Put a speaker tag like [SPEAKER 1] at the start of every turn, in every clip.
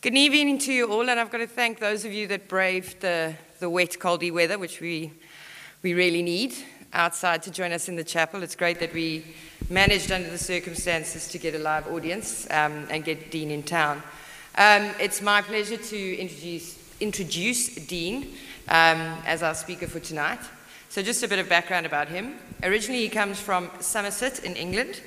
[SPEAKER 1] Good evening to you all, and I've got to thank those of you that braved the, the wet, coldy weather, which we, we really need outside to join us in the chapel. It's great that we managed under the circumstances to get a live audience um, and get Dean in town. Um, it's my pleasure to introduce, introduce Dean um, as our speaker for tonight. So, just a bit of background about him. Originally, he comes from Somerset in England.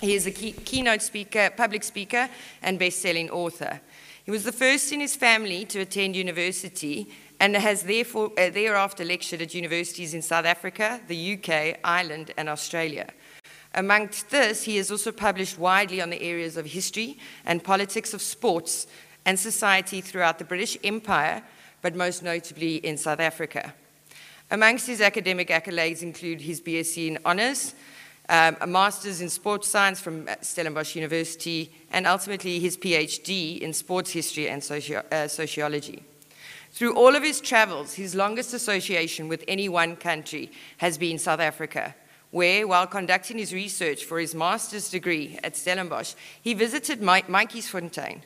[SPEAKER 1] He is a key, keynote speaker, public speaker, and best selling author. He was the first in his family to attend university and has therefore, uh, thereafter lectured at universities in South Africa, the UK, Ireland, and Australia. Amongst this, he has also published widely on the areas of history and politics of sports and society throughout the British Empire, but most notably in South Africa. Amongst his academic accolades include his BSc in Honours, um, a Master's in Sports Science from Stellenbosch University, and ultimately his PhD in Sports History and uh, Sociology. Through all of his travels, his longest association with any one country has been South Africa, where, while conducting his research for his master's degree at Stellenbosch, he visited My Matjiesfontein.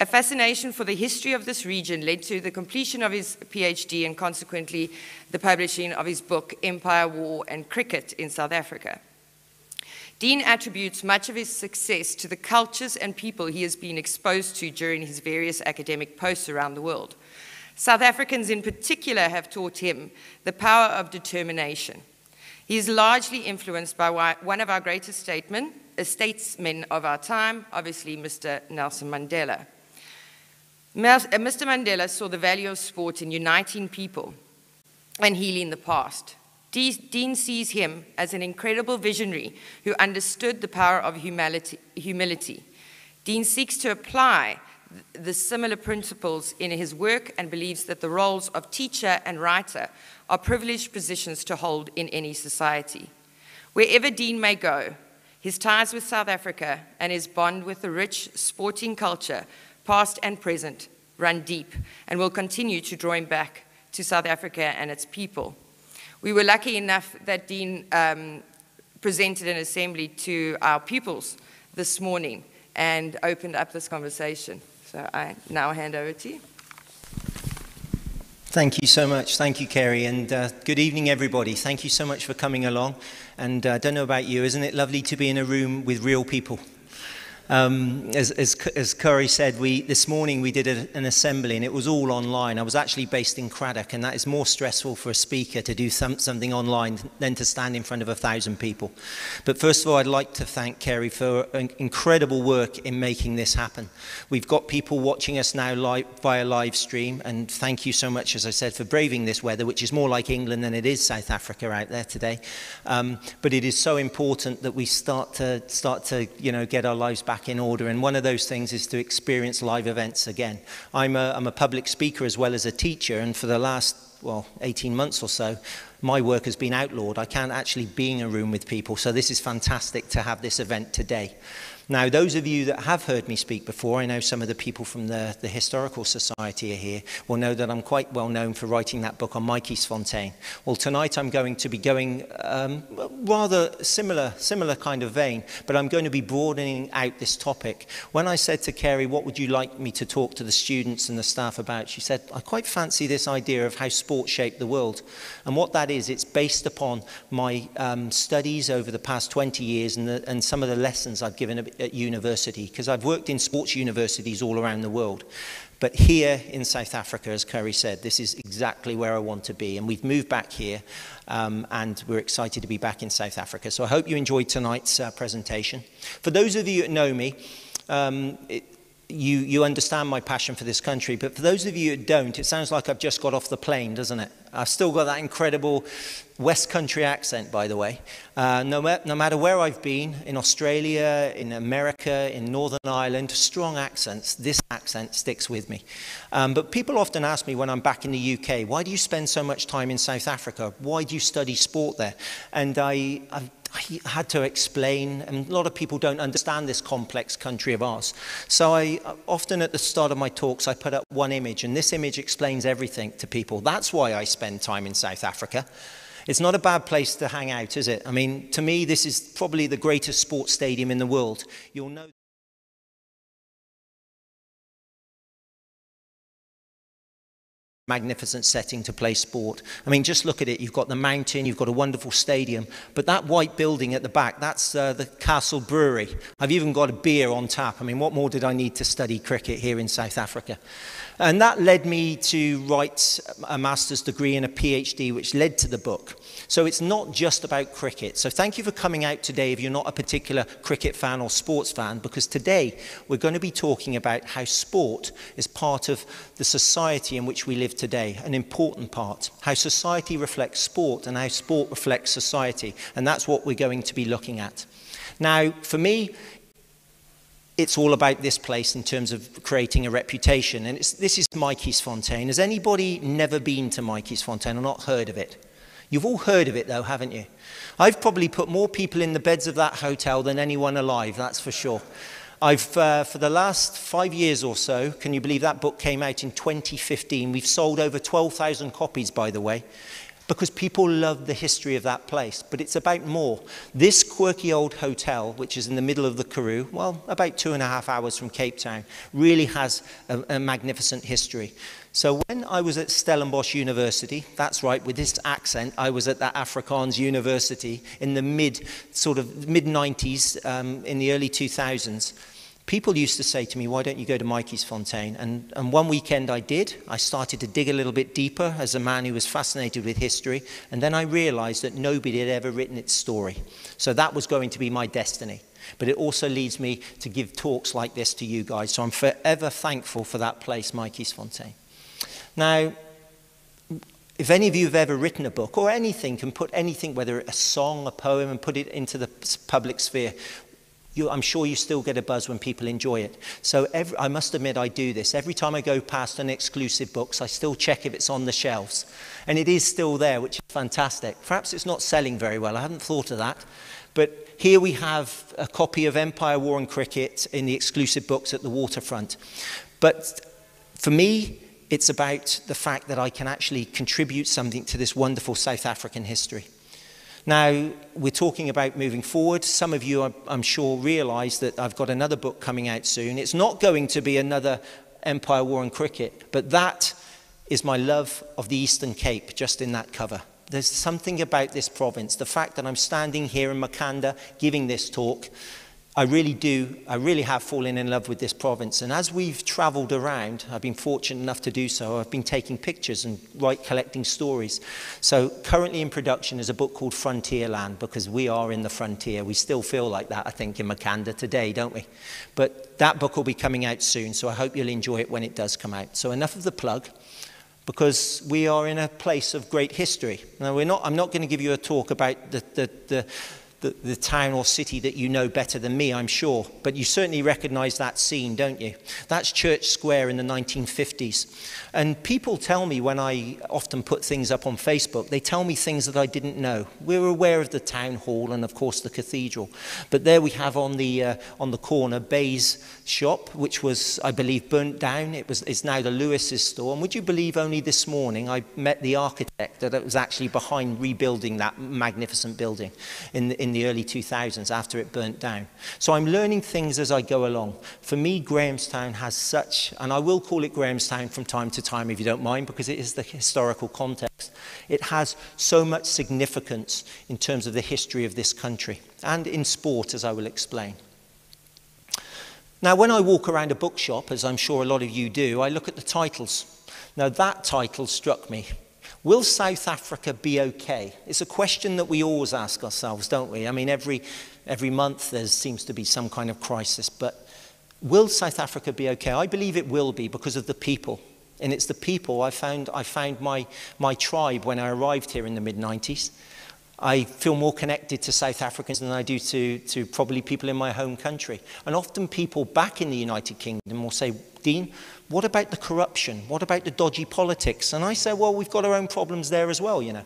[SPEAKER 1] A fascination for the history of this region led to the completion of his PhD and consequently the publishing of his book, Empire, War, and Cricket in South Africa. Dean attributes much of his success to the cultures and people he has been exposed to during his various academic posts around the world. South Africans in particular have taught him the power of determination. He is largely influenced by one of our greatest statesmen, statesmen of our time, obviously Mr. Nelson Mandela. Mr. Uh, Mandela saw the value of sport in uniting people and healing the past. Dean sees him as an incredible visionary who understood the power of humility. Dean seeks to apply the similar principles in his work and believes that the roles of teacher and writer are privileged positions to hold in any society. Wherever Dean may go, his ties with South Africa and his bond with the rich sporting culture, past and present, run deep and will continue to draw him back to South Africa and its people. We were lucky enough that Dean um, presented an assembly to our pupils this morning and opened up this conversation. So I now hand over to you.
[SPEAKER 2] Thank you so much. Thank you, Kerry. And uh, good evening, everybody. Thank you so much for coming along. And uh, I don't know about you, isn't it lovely to be in a room with real people? Um, as, as, as Kerry said, we, this morning we did a, an assembly and it was all online. I was actually based in Cradock and that is more stressful for a speaker to do some, something online than to stand in front of a thousand people. But first of all, I'd like to thank Kerry for incredible work in making this happen. We've got people watching us now live, via live stream and thank you so much, as I said, for braving this weather, which is more like England than it is South Africa out there today. Um, but it is so important that we start to, start to you know, get our lives back back in order. And one of those things is to experience live events again. I'm a, I'm a public speaker as well as a teacher, and for the last, well, 18 months or so, my work has been outlawed. I can't actually be in a room with people. So this is fantastic to have this event today. Now, those of you that have heard me speak before, I know some of the people from the, the Historical Society are here, will know that I'm quite well known for writing that book on Matjiesfontein. Well, tonight I'm going to be going um, rather similar, similar kind of vein, but I'm going to be broadening out this topic. When I said to Kerry, what would you like me to talk to the students and the staff about, she said, I quite fancy this idea of how sport shaped the world. And what that is, it's based upon my um, studies over the past 20 years and, the, and some of the lessons I've given at university because I've worked in sports universities all around the world. But here in South Africa, as Kerry said, this is exactly where I want to be. And we've moved back here, um, and we're excited to be back in South Africa. So I hope you enjoyed tonight's uh, presentation. For those of you that know me, um, it, you, you understand my passion for this country. But for those of you who don't, it sounds like I've just got off the plane, doesn't it? I've still got that incredible West Country accent, by the way. Uh, no, no matter where I've been, in Australia, in America, in Northern Ireland, strong accents, this accent sticks with me. Um, but people often ask me when I'm back in the UK, why do you spend so much time in South Africa? Why do you study sport there? And I, I've I had to explain, and a lot of people don't understand this complex country of ours. So I often at the start of my talks, I put up one image, and this image explains everything to people. That's why I spend time in South Africa. It's not a bad place to hang out, is it? I mean, to me, this is probably the greatest sports stadium in the world. You'll know magnificent setting to play sport. I mean, just look at it. You've got the mountain, you've got a wonderful stadium, but that white building at the back, that's uh, the Castle Brewery. I've even got a beer on tap. I mean, what more did I need to study cricket here in South Africa? And that led me to write a master's degree and a PhD, which led to the book. So it's not just about cricket. So thank you for coming out today if you're not a particular cricket fan or sports fan, because today we're going to be talking about how sport is part of the society in which we live today, an important part. How society reflects sport and how sport reflects society. And that's what we're going to be looking at. Now, for me, it's all about this place in terms of creating a reputation. And this is Matjiesfontein. Has anybody never been to Matjiesfontein or not heard of it? You've all heard of it though, haven't you? I've probably put more people in the beds of that hotel than anyone alive, that's for sure. I've, uh, for the last five years or so, can you believe that book came out in 2015? We've sold over 12,000 copies, by the way because people love the history of that place. But it's about more. This quirky old hotel, which is in the middle of the Karoo, well, about two and a half hours from Cape Town, really has a, a magnificent history. So when I was at Stellenbosch University, that's right, with this accent, I was at that Afrikaans University in the mid, sort of mid 90s, um, in the early 2000s people used to say to me, why don't you go to Matjiesfontein? And, and one weekend I did. I started to dig a little bit deeper as a man who was fascinated with history. And then I realized that nobody had ever written its story. So that was going to be my destiny. But it also leads me to give talks like this to you guys. So I'm forever thankful for that place, Matjiesfontein. Now, if any of you have ever written a book or anything, can put anything, whether a song, a poem, and put it into the public sphere, you, I'm sure you still get a buzz when people enjoy it. So every, I must admit I do this. Every time I go past an exclusive books, I still check if it's on the shelves. And it is still there, which is fantastic. Perhaps it's not selling very well. I haven't thought of that. But here we have a copy of Empire War and Cricket in the exclusive books at the waterfront. But for me, it's about the fact that I can actually contribute something to this wonderful South African history. Now, we're talking about moving forward. Some of you, I'm sure, realize that I've got another book coming out soon. It's not going to be another Empire War and Cricket, but that is my love of the Eastern Cape, just in that cover. There's something about this province, the fact that I'm standing here in Makhanda giving this talk, I really do, I really have fallen in love with this province. And as we've traveled around, I've been fortunate enough to do so, I've been taking pictures and write, collecting stories. So currently in production is a book called Frontierland, because we are in the frontier. We still feel like that, I think, in Makhanda today, don't we? But that book will be coming out soon, so I hope you'll enjoy it when it does come out. So enough of the plug because we are in a place of great history. Now, we're not, I'm not going to give you a talk about the, the, the, the, the town or city that you know better than me, I'm sure. But you certainly recognize that scene, don't you? That's Church Square in the 1950s. And people tell me when I often put things up on Facebook, they tell me things that I didn't know. We're aware of the town hall and, of course, the cathedral. But there we have on the, uh, on the corner Bay's shop, which was, I believe, burnt down. It was, it's now the Lewis's store. And would you believe only this morning I met the architect that was actually behind rebuilding that magnificent building in the, in the early 2000s after it burnt down. So I'm learning things as I go along. For me, Grahamstown has such, and I will call it Grahamstown from time to time if you don't mind, because it is the historical context. It has so much significance in terms of the history of this country and in sport, as I will explain. Now, when I walk around a bookshop, as I'm sure a lot of you do, I look at the titles. Now, that title struck me Will South Africa be okay? It's a question that we always ask ourselves, don't we? I mean, every, every month there seems to be some kind of crisis, but will South Africa be okay? I believe it will be because of the people. And it's the people I found, I found my, my tribe when I arrived here in the mid 90s. I feel more connected to South Africans than I do to, to probably people in my home country. And often people back in the United Kingdom will say, Dean, what about the corruption? What about the dodgy politics? And I say, well, we've got our own problems there as well, you know.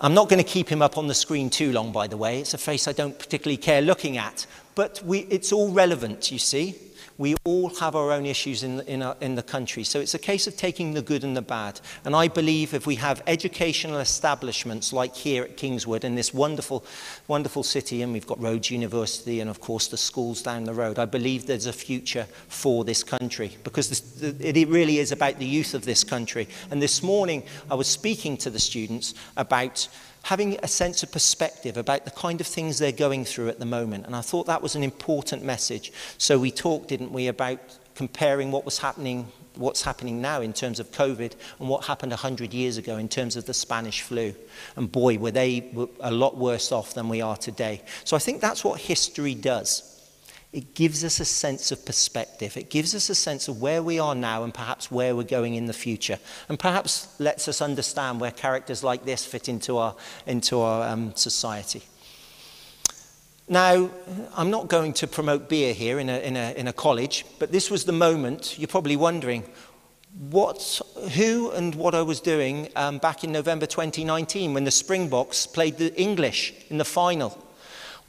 [SPEAKER 2] I'm not going to keep him up on the screen too long, by the way. It's a face I don't particularly care looking at. but we, it's all relevant, you see. We all have our own issues in, in, our, in the country. So it's a case of taking the good and the bad. And I believe if we have educational establishments like here at Kingswood in this wonderful, wonderful city, and we've got Rhodes University and of course the schools down the road, I believe there's a future for this country because this, it really is about the youth of this country. And this morning I was speaking to the students about having a sense of perspective about the kind of things they're going through at the moment. And I thought that was an important message. So we talked, didn't we, about comparing what was happening what's happening now in terms of COVID and what happened 100 years ago in terms of the Spanish flu. And boy, were they a lot worse off than we are today. So I think that's what history does. It gives us a sense of perspective. It gives us a sense of where we are now and perhaps where we're going in the future. And perhaps lets us understand where characters like this fit into our, into our um, society. Now, I'm not going to promote beer here in a, in, a, in a college, but this was the moment, you're probably wondering, what, who and what I was doing um, back in November 2019 when the Springboks played the English in the final.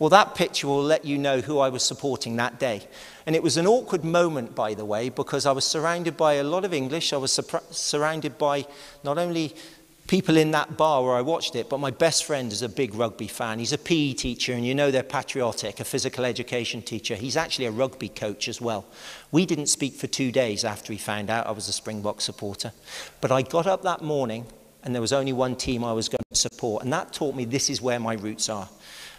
[SPEAKER 2] Well, that picture will let you know who I was supporting that day. And it was an awkward moment, by the way, because I was surrounded by a lot of English. I was surrounded by not only people in that bar where I watched it, but my best friend is a big rugby fan. He's a PE teacher, and you know they're patriotic, a physical education teacher. He's actually a rugby coach as well. We didn't speak for two days after he found out I was a Springbok supporter. But I got up that morning, and there was only one team I was going to support, and that taught me this is where my roots are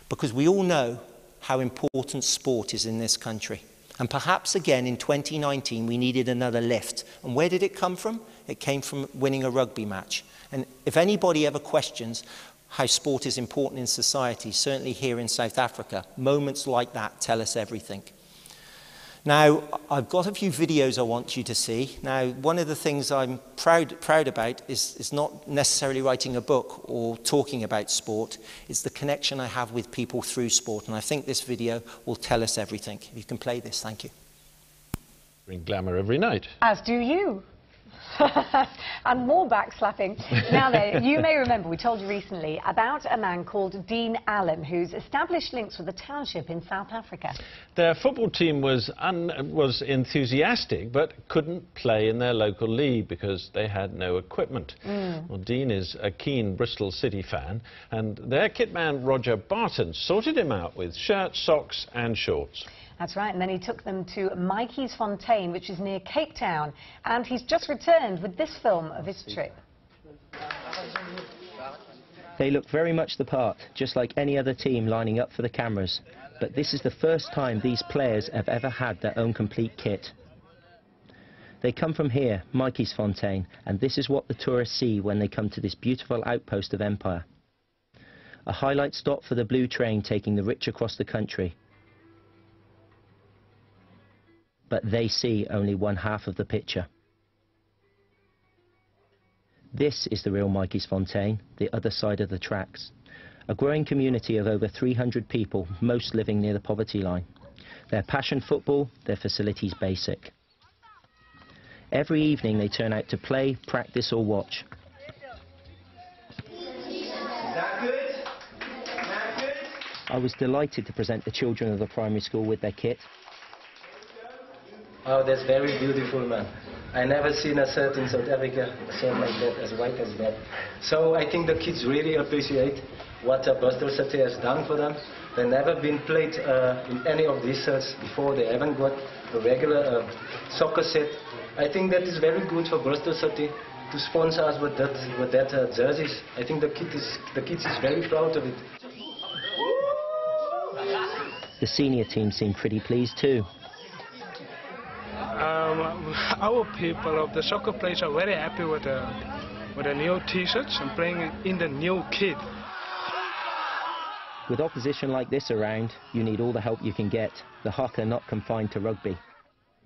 [SPEAKER 2] because we all know how important sport is in this country. And perhaps again in 2019 we needed another lift. And where did it come from? It came from winning a rugby match. And if anybody ever questions how sport is important in society, certainly here in South Africa, moments like that tell us everything. Now, I've got a few videos I want you to see. Now, one of the things I'm proud, proud about is, is not necessarily writing a book or talking about sport. It's the connection I have with people through sport. And I think this video will tell us everything. If you can play this, thank you.
[SPEAKER 3] Bring glamour every night.
[SPEAKER 4] As do you. and more backslapping. Now then, you may remember we told you recently about a man called Dean Allen who's established links with a township in South Africa.
[SPEAKER 3] Their football team was, was enthusiastic but couldn't play in their local league because they had no equipment. Mm. Well, Dean is a keen Bristol City fan and their kitman Roger Barton sorted him out with shirts, socks and shorts.
[SPEAKER 4] That's right, and then he took them to Matjiesfontein, which is near Cape Town, and he's just returned with this film of his trip.
[SPEAKER 5] They look very much the part, just like any other team lining up for the cameras. But this is the first time these players have ever had their own complete kit. They come from here, Matjiesfontein, and this is what the tourists see when they come to this beautiful outpost of empire. A highlight stop for the blue train taking the rich across the country, but they see only one half of the picture. This is the real Matjiesfontein, the other side of the tracks. A growing community of over 300 people, most living near the poverty line. Their passion football, their facilities basic. Every evening they turn out to play, practice or watch. I was delighted to present the children of the primary school with their kit.
[SPEAKER 6] Oh, that's very beautiful, man. I never seen a shirt in South Africa, shirt like that, as white as that. So I think the kids really appreciate what uh, Bristol City has done for them. They've never been played uh, in any of these shirts before. They haven't got a regular uh, soccer set. I think that is very good for Bristol City to sponsor us with that, with that uh, jerseys. I think the kid is, the kids is very proud of it.
[SPEAKER 5] The senior team seem pretty pleased too
[SPEAKER 7] our people of the soccer players are very happy with the, with the new t-shirts and playing in the new kit.
[SPEAKER 5] With opposition like this around, you need all the help you can get. The Hawk are not confined to rugby.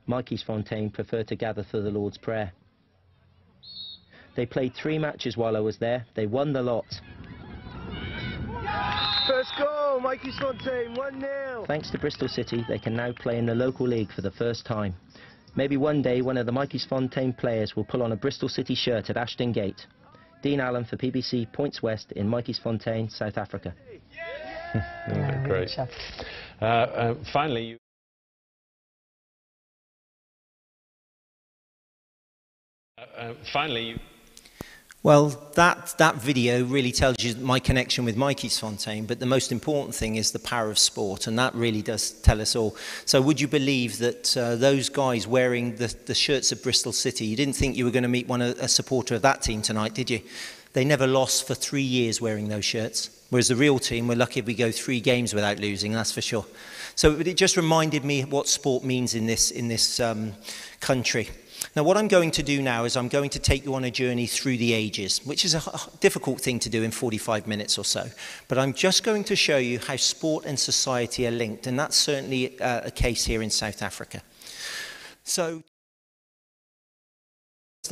[SPEAKER 5] Matjiesfontein prefer to gather for the Lord's Prayer. They played three matches while I was there. They won the lot.
[SPEAKER 8] First goal, Matjiesfontein, 1-0.
[SPEAKER 5] Thanks to Bristol City, they can now play in the local league for the first time. Maybe one day one of the Matjiesfontein players will pull on a Bristol City shirt at Ashton Gate. Dean Allen for BBC Points West in Matjiesfontein, South Africa.
[SPEAKER 3] Great. Uh, uh, finally, you uh, uh, finally, you
[SPEAKER 2] Well, that, that video really tells you my connection with Matjiesfontein, but the most important thing is the power of sport, and that really does tell us all. So would you believe that uh, those guys wearing the, the shirts of Bristol City, you didn't think you were going to meet one a supporter of that team tonight, did you? They never lost for three years wearing those shirts. Whereas the real team, we're lucky if we go three games without losing, that's for sure. So it just reminded me what sport means in this, in this um, country. Now, what I'm going to do now is I'm going to take you on a journey through the ages, which is a difficult thing to do in 45 minutes or so. But I'm just going to show you how sport and society are linked, and that's certainly uh, a case here in South Africa. So,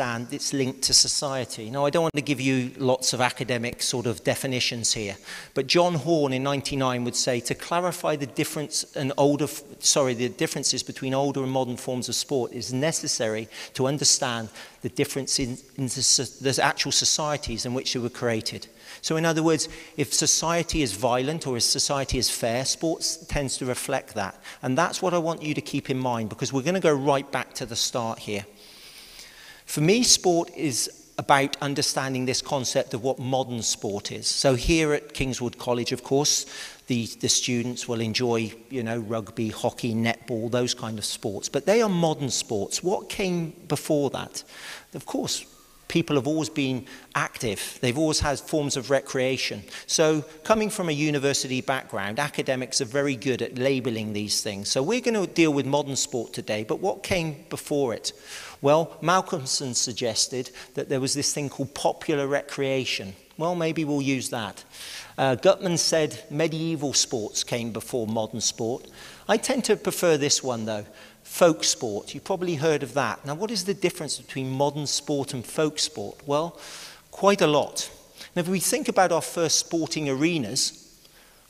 [SPEAKER 2] understand it's linked to society. Now, I don't want to give you lots of academic sort of definitions here, but John Horne in 99 would say to clarify the difference and older, sorry, the differences between older and modern forms of sport is necessary to understand the difference in, in the, the actual societies in which they were created. So in other words, if society is violent or if society is fair, sports tends to reflect that. And that's what I want you to keep in mind because we're going to go right back to the start here. For me, sport is about understanding this concept of what modern sport is. So here at Kingswood College, of course, the, the students will enjoy, you know, rugby, hockey, netball, those kind of sports. But they are modern sports. What came before that? Of course, people have always been active. They've always had forms of recreation. So coming from a university background, academics are very good at labeling these things. So we're going to deal with modern sport today, but what came before it? Well, Malcolmson suggested that there was this thing called popular recreation. Well, maybe we'll use that. Uh, Guttmann said medieval sports came before modern sport. I tend to prefer this one, though folk sport. You've probably heard of that. Now, what is the difference between modern sport and folk sport? Well, quite a lot. Now, if we think about our first sporting arenas,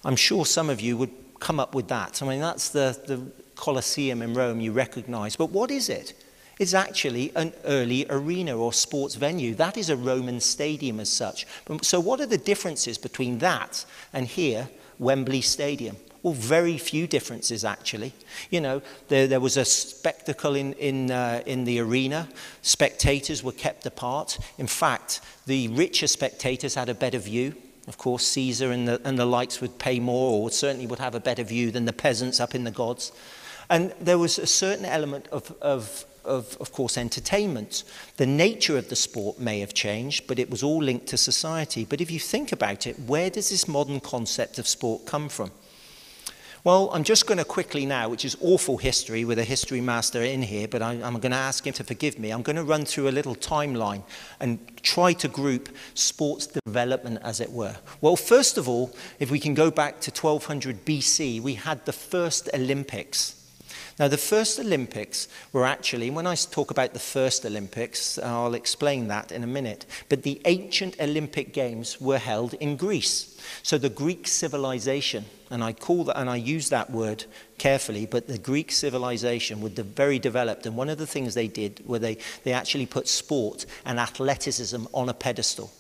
[SPEAKER 2] I'm sure some of you would come up with that. I mean, that's the, the Colosseum in Rome you recognize. But what is it? Is actually an early arena or sports venue. That is a Roman stadium as such. So what are the differences between that and here, Wembley Stadium? Well, very few differences, actually. You know, there, there was a spectacle in, in, uh, in the arena. Spectators were kept apart. In fact, the richer spectators had a better view. Of course, Caesar and the, and the likes would pay more or certainly would have a better view than the peasants up in the gods. And there was a certain element of, of of, of course, entertainment. The nature of the sport may have changed, but it was all linked to society. But if you think about it, where does this modern concept of sport come from? Well, I'm just going to quickly now, which is awful history with a history master in here, but I, I'm going to ask him to forgive me. I'm going to run through a little timeline and try to group sports development, as it were. Well, first of all, if we can go back to 1200 BC, we had the first Olympics. Now, the first Olympics were actually, when I talk about the first Olympics, I'll explain that in a minute, but the ancient Olympic Games were held in Greece. So the Greek civilization, and I call that, and I use that word carefully, but the Greek civilization were very developed, and one of the things they did were they, they actually put sport and athleticism on a pedestal.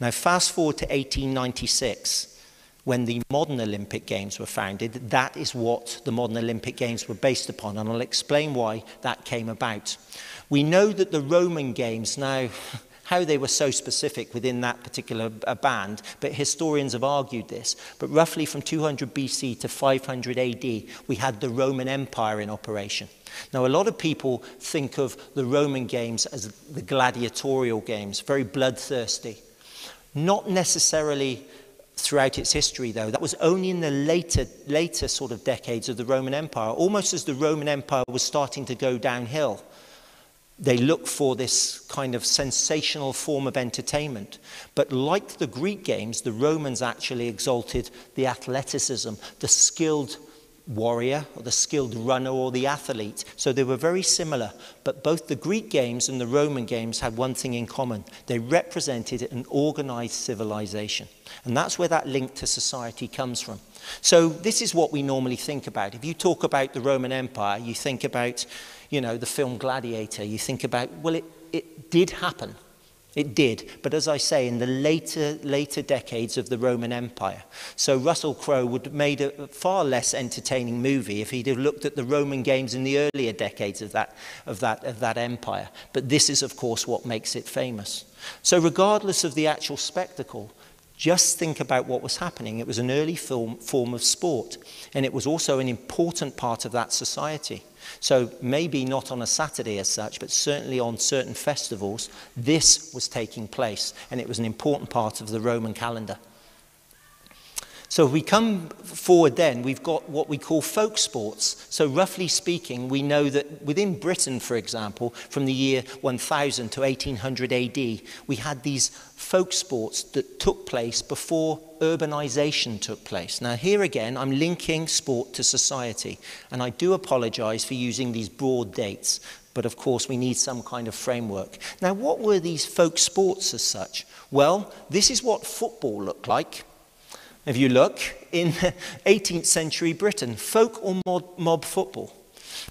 [SPEAKER 2] Now, fast forward to 1896 when the modern Olympic Games were founded, that is what the modern Olympic Games were based upon, and I'll explain why that came about. We know that the Roman Games now, how they were so specific within that particular uh, band, but historians have argued this. But roughly from 200 BC to 500 AD, we had the Roman Empire in operation. Now, a lot of people think of the Roman Games as the gladiatorial games, very bloodthirsty. Not necessarily throughout its history, though. That was only in the later, later sort of decades of the Roman Empire, almost as the Roman Empire was starting to go downhill. They looked for this kind of sensational form of entertainment. But like the Greek games, the Romans actually exalted the athleticism, the skilled warrior or the skilled runner or the athlete. So they were very similar. But both the Greek games and the Roman games had one thing in common. They represented an organized civilization. And that's where that link to society comes from. So this is what we normally think about. If you talk about the Roman Empire, you think about, you know, the film Gladiator. You think about, well, it, it did happen. It did, but as I say, in the later, later decades of the Roman Empire. So Russell Crowe would have made a far less entertaining movie if he'd have looked at the Roman games in the earlier decades of that, of that, of that empire. But this is, of course, what makes it famous. So regardless of the actual spectacle, just think about what was happening. It was an early form, form of sport, and it was also an important part of that society. So maybe not on a Saturday as such, but certainly on certain festivals, this was taking place, and it was an important part of the Roman calendar. So if we come forward then, we've got what we call folk sports. So roughly speaking, we know that within Britain, for example, from the year 1000 to 1800 AD, we had these folk sports that took place before urbanization took place. Now here again, I'm linking sport to society, and I do apologize for using these broad dates, but of course we need some kind of framework. Now what were these folk sports as such? Well, this is what football looked like if you look, in 18th century Britain, folk or mob, mob football.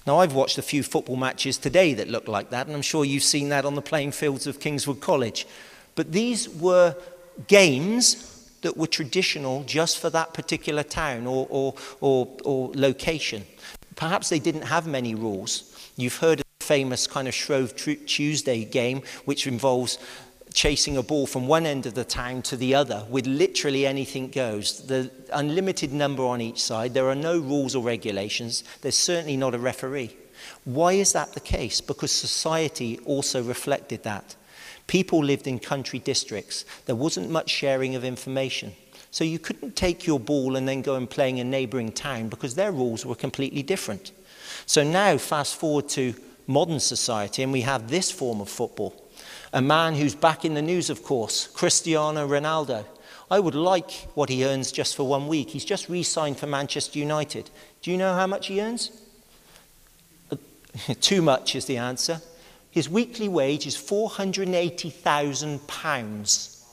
[SPEAKER 2] Now, I've watched a few football matches today that look like that, and I'm sure you've seen that on the playing fields of Kingswood College. But these were games that were traditional just for that particular town or, or, or, or location. Perhaps they didn't have many rules. You've heard of the famous kind of Shrove Tuesday game, which involves chasing a ball from one end of the town to the other with literally anything goes. The unlimited number on each side. There are no rules or regulations. There's certainly not a referee. Why is that the case? Because society also reflected that. People lived in country districts. There wasn't much sharing of information. So you couldn't take your ball and then go and play in a neighbouring town because their rules were completely different. So now, fast forward to modern society, and we have this form of football. A man who's back in the news, of course, Cristiano Ronaldo. I would like what he earns just for one week. He's just re signed for Manchester United. Do you know how much he earns? Too much is the answer. His weekly wage is £480,000.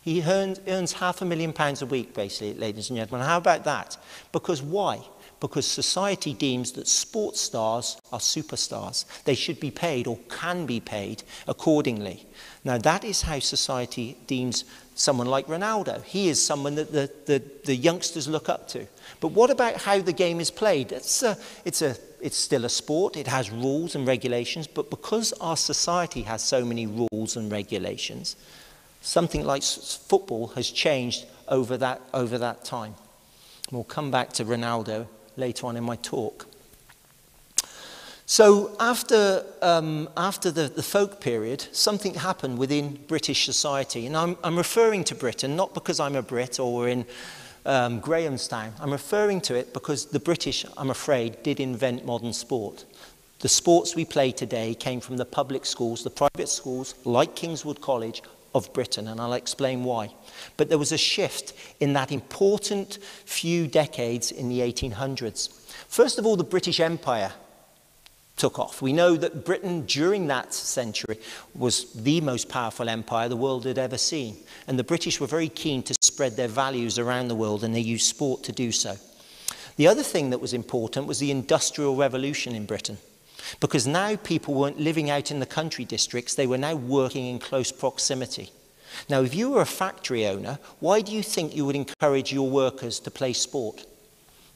[SPEAKER 2] He earns, earns half a million pounds a week, basically, ladies and gentlemen. How about that? Because why? because society deems that sports stars are superstars. They should be paid or can be paid accordingly. Now, that is how society deems someone like Ronaldo. He is someone that the, the, the youngsters look up to. But what about how the game is played? It's, a, it's, a, it's still a sport, it has rules and regulations, but because our society has so many rules and regulations, something like football has changed over that, over that time. We'll come back to Ronaldo later on in my talk. So after, um, after the, the folk period, something happened within British society. And I'm, I'm referring to Britain, not because I'm a Brit or in um, Grahamstown. I'm referring to it because the British, I'm afraid, did invent modern sport. The sports we play today came from the public schools, the private schools, like Kingswood College, of Britain, and I'll explain why. But there was a shift in that important few decades in the 1800s. First of all, the British Empire took off. We know that Britain during that century was the most powerful empire the world had ever seen. And the British were very keen to spread their values around the world, and they used sport to do so. The other thing that was important was the Industrial Revolution in Britain. Because now people weren't living out in the country districts, they were now working in close proximity. Now, if you were a factory owner, why do you think you would encourage your workers to play sport?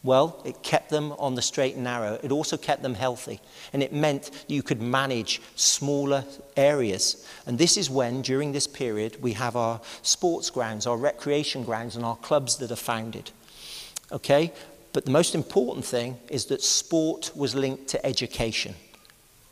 [SPEAKER 2] Well, it kept them on the straight and narrow. It also kept them healthy. And it meant you could manage smaller areas. And this is when, during this period, we have our sports grounds, our recreation grounds, and our clubs that are founded. Okay? But the most important thing is that sport was linked to education.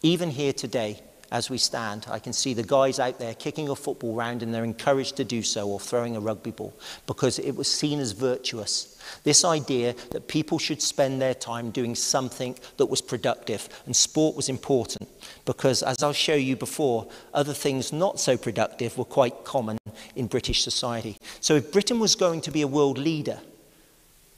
[SPEAKER 2] Even here today, as we stand, I can see the guys out there kicking a football round and they're encouraged to do so or throwing a rugby ball because it was seen as virtuous. This idea that people should spend their time doing something that was productive and sport was important because, as I'll show you before, other things not so productive were quite common in British society. So, if Britain was going to be a world leader,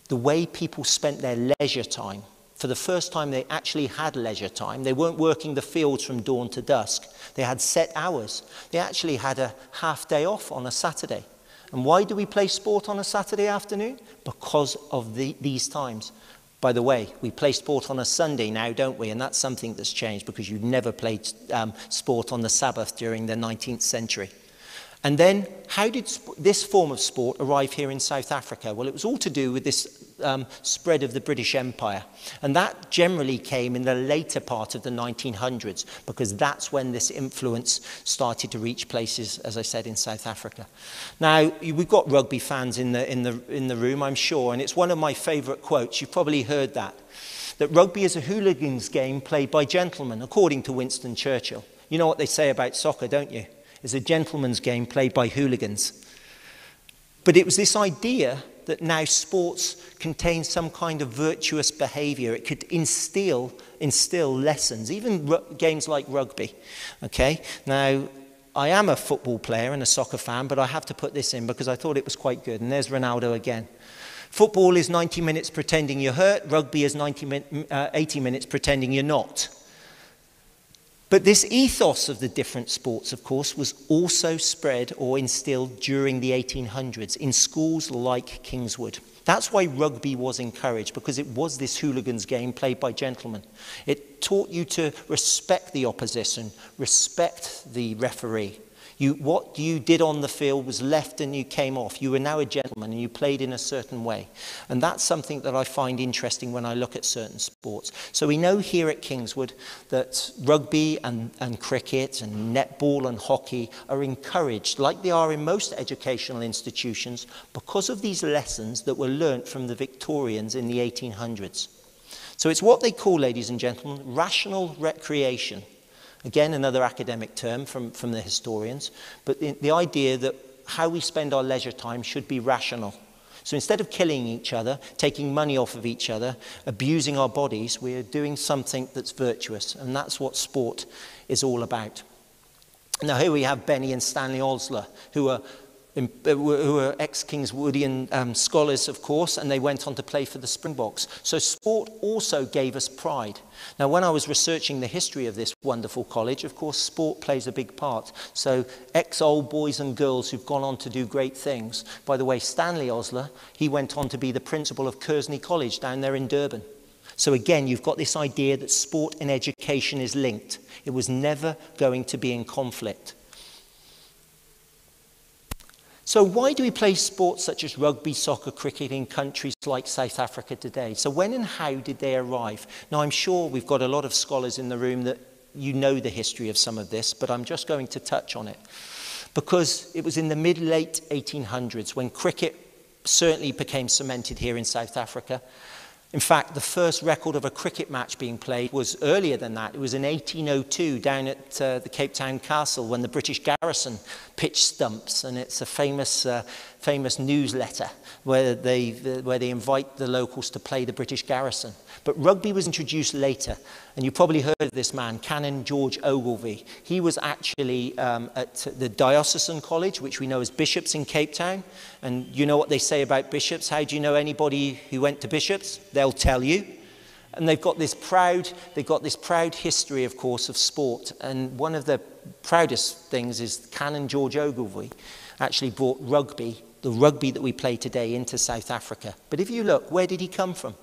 [SPEAKER 2] the way people spent their leisure time for the first time they actually had leisure time. They weren't working the fields from dawn to dusk. They had set hours. They actually had a half day off on a Saturday. And why do we play sport on a Saturday afternoon? Because of the, these times. By the way, we play sport on a Sunday now, don't we? And that's something that's changed because you never played um, sport on the Sabbath during the 19th century. And then, how did this form of sport arrive here in South Africa? Well, it was all to do with this um, spread of the British Empire. And that generally came in the later part of the 1900s, because that's when this influence started to reach places, as I said, in South Africa. Now, we've got rugby fans in the, in the, in the room, I'm sure, and it's one of my favourite quotes. You've probably heard that. That rugby is a hooligan's game played by gentlemen, according to Winston Churchill. You know what they say about soccer, don't you? It's a gentleman's game played by hooligans. But it was this idea that now sports contain some kind of virtuous behavior. It could instill, instill lessons, even games like rugby. Okay? Now, I am a football player and a soccer fan, but I have to put this in because I thought it was quite good. And there's Ronaldo again. Football is 90 minutes pretending you're hurt. Rugby is 90 min uh, 80 minutes pretending you're not. But this ethos of the different sports, of course, was also spread or instilled during the 1800s in schools like Kingswood. That's why rugby was encouraged, because it was this hooligans game played by gentlemen. It taught you to respect the opposition, respect the referee, you, what you did on the field was left and you came off. You were now a gentleman and you played in a certain way. And that's something that I find interesting when I look at certain sports. So we know here at Kingswood that rugby and, and cricket and netball and hockey are encouraged, like they are in most educational institutions, because of these lessons that were learnt from the Victorians in the 1800s. So it's what they call, ladies and gentlemen, rational recreation. Again, another academic term from, from the historians, but the, the idea that how we spend our leisure time should be rational. So instead of killing each other, taking money off of each other, abusing our bodies, we're doing something that's virtuous. And that's what sport is all about. Now, here we have Benny and Stanley Osler, who are who were ex-Kingswoodian um, scholars, of course, and they went on to play for the Springboks. So sport also gave us pride. Now, when I was researching the history of this wonderful college, of course, sport plays a big part. So ex-old boys and girls who've gone on to do great things. By the way, Stanley Osler, he went on to be the principal of Kearsney College down there in Durban. So again, you've got this idea that sport and education is linked. It was never going to be in conflict. So why do we play sports such as rugby, soccer, cricket in countries like South Africa today? So when and how did they arrive? Now I'm sure we've got a lot of scholars in the room that you know the history of some of this, but I'm just going to touch on it. Because it was in the mid-late 1800s when cricket certainly became cemented here in South Africa. In fact, the first record of a cricket match being played was earlier than that. It was in 1802 down at uh, the Cape Town Castle when the British garrison pitched stumps, and it's a famous, uh, famous newsletter where they, where they invite the locals to play the British garrison. But rugby was introduced later, and you probably heard of this man, Canon George Ogilvy. He was actually um, at the Diocesan College, which we know as Bishops in Cape Town. And you know what they say about bishops? How do you know anybody who went to bishops? They'll tell you. And they've got this proud, they've got this proud history, of course, of sport. And one of the proudest things is Canon George Ogilvy actually brought rugby, the rugby that we play today, into South Africa. But if you look, where did he come from?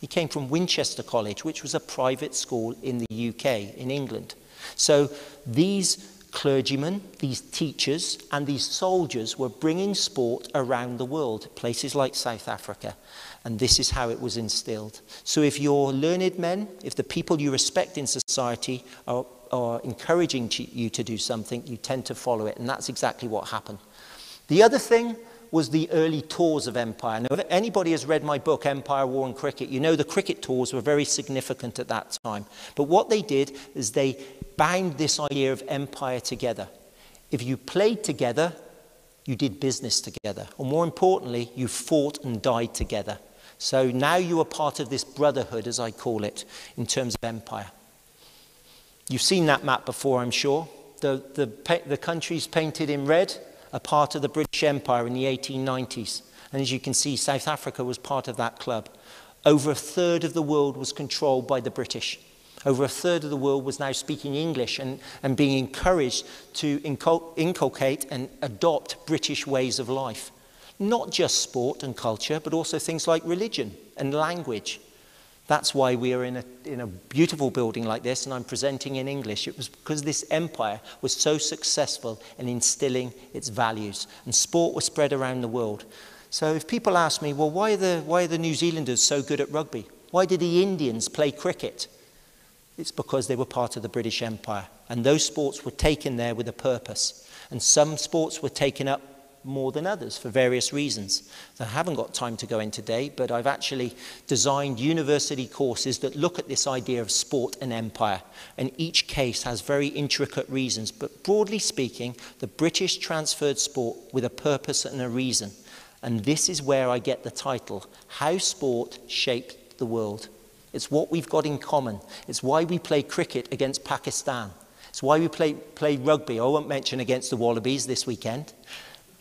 [SPEAKER 2] He came from Winchester College, which was a private school in the UK, in England. So these clergymen, these teachers, and these soldiers were bringing sport around the world, places like South Africa. And this is how it was instilled. So if you're learned men, if the people you respect in society are, are encouraging you to do something, you tend to follow it. And that's exactly what happened. The other thing was the early tours of empire. Now, if anybody has read my book, Empire, War and Cricket, you know the cricket tours were very significant at that time. But what they did is they bound this idea of empire together. If you played together, you did business together. Or more importantly, you fought and died together. So now you are part of this brotherhood, as I call it, in terms of empire. You've seen that map before, I'm sure. The, the, the countries painted in red a part of the British Empire in the 1890s. And as you can see, South Africa was part of that club. Over a third of the world was controlled by the British. Over a third of the world was now speaking English and, and being encouraged to inculcate and adopt British ways of life. Not just sport and culture, but also things like religion and language. That's why we are in a, in a beautiful building like this and I'm presenting in English. It was because this empire was so successful in instilling its values and sport was spread around the world. So if people ask me, well, why are, the, why are the New Zealanders so good at rugby? Why did the Indians play cricket? It's because they were part of the British Empire and those sports were taken there with a purpose. And some sports were taken up more than others for various reasons. I haven't got time to go into today, but I've actually designed university courses that look at this idea of sport and empire. And each case has very intricate reasons. But broadly speaking, the British transferred sport with a purpose and a reason. And this is where I get the title, How Sport Shaped the World. It's what we've got in common. It's why we play cricket against Pakistan. It's why we play, play rugby. I won't mention against the Wallabies this weekend.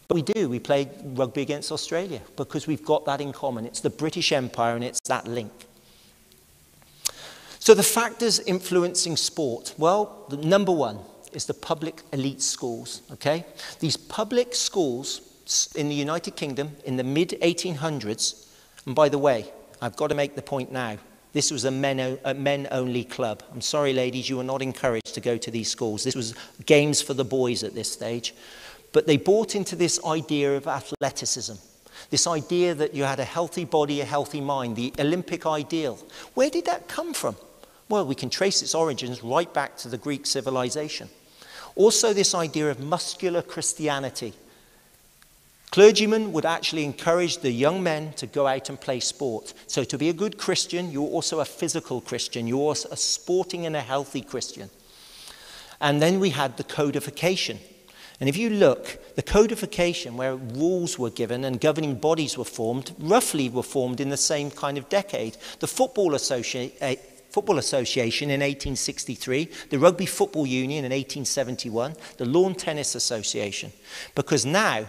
[SPEAKER 2] But we do. We play rugby against Australia because we've got that in common. It's the British Empire and it's that link. So the factors influencing sport. Well, number one is the public elite schools. Okay, these public schools in the United Kingdom in the mid 1800s. And by the way, I've got to make the point now. This was a men, a men only club. I'm sorry, ladies, you were not encouraged to go to these schools. This was games for the boys at this stage. But they bought into this idea of athleticism, this idea that you had a healthy body, a healthy mind, the Olympic ideal. Where did that come from? Well, we can trace its origins right back to the Greek civilization. Also, this idea of muscular Christianity. Clergymen would actually encourage the young men to go out and play sport. So, to be a good Christian, you're also a physical Christian, you're a sporting and a healthy Christian. And then we had the codification. And if you look, the codification where rules were given and governing bodies were formed, roughly were formed in the same kind of decade. The Football, Associ- uh, Football Association in 1863, the Rugby Football Union in 1871, the Lawn Tennis Association. Because now,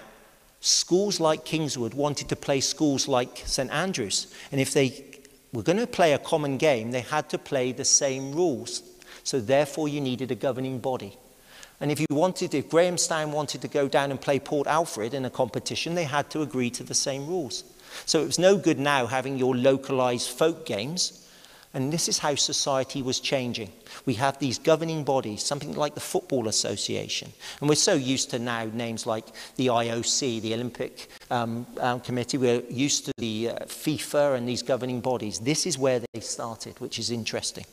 [SPEAKER 2] schools like Kingswood wanted to play schools like St Andrews. And if they were going to play a common game, they had to play the same rules. So therefore, you needed a governing body. And if you wanted, if Graham Grahamstown wanted to go down and play Port Alfred in a competition, they had to agree to the same rules. So it was no good now having your localized folk games. And this is how society was changing. We have these governing bodies, something like the Football Association. And we're so used to now names like the IOC, the Olympic um, um, Committee. We're used to the uh, FIFA and these governing bodies. This is where they started, which is interesting.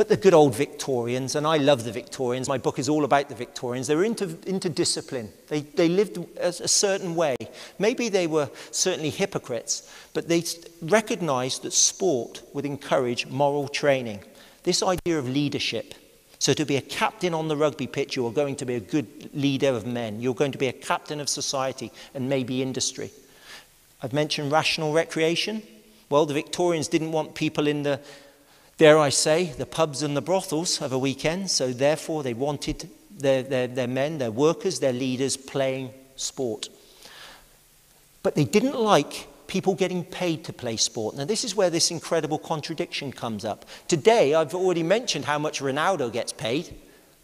[SPEAKER 2] But the good old Victorians, and I love the Victorians, my book is all about the Victorians, they were into, into discipline. They, they lived a, a certain way. Maybe they were certainly hypocrites, but they recognized that sport would encourage moral training. This idea of leadership. So, to be a captain on the rugby pitch, you are going to be a good leader of men. You're going to be a captain of society and maybe industry. I've mentioned rational recreation. Well, the Victorians didn't want people in the dare I say, the pubs and the brothels of a weekend. So therefore, they wanted their, their, their men, their workers, their leaders playing sport. But they didn't like people getting paid to play sport. Now, this is where this incredible contradiction comes up. Today, I've already mentioned how much Ronaldo gets paid.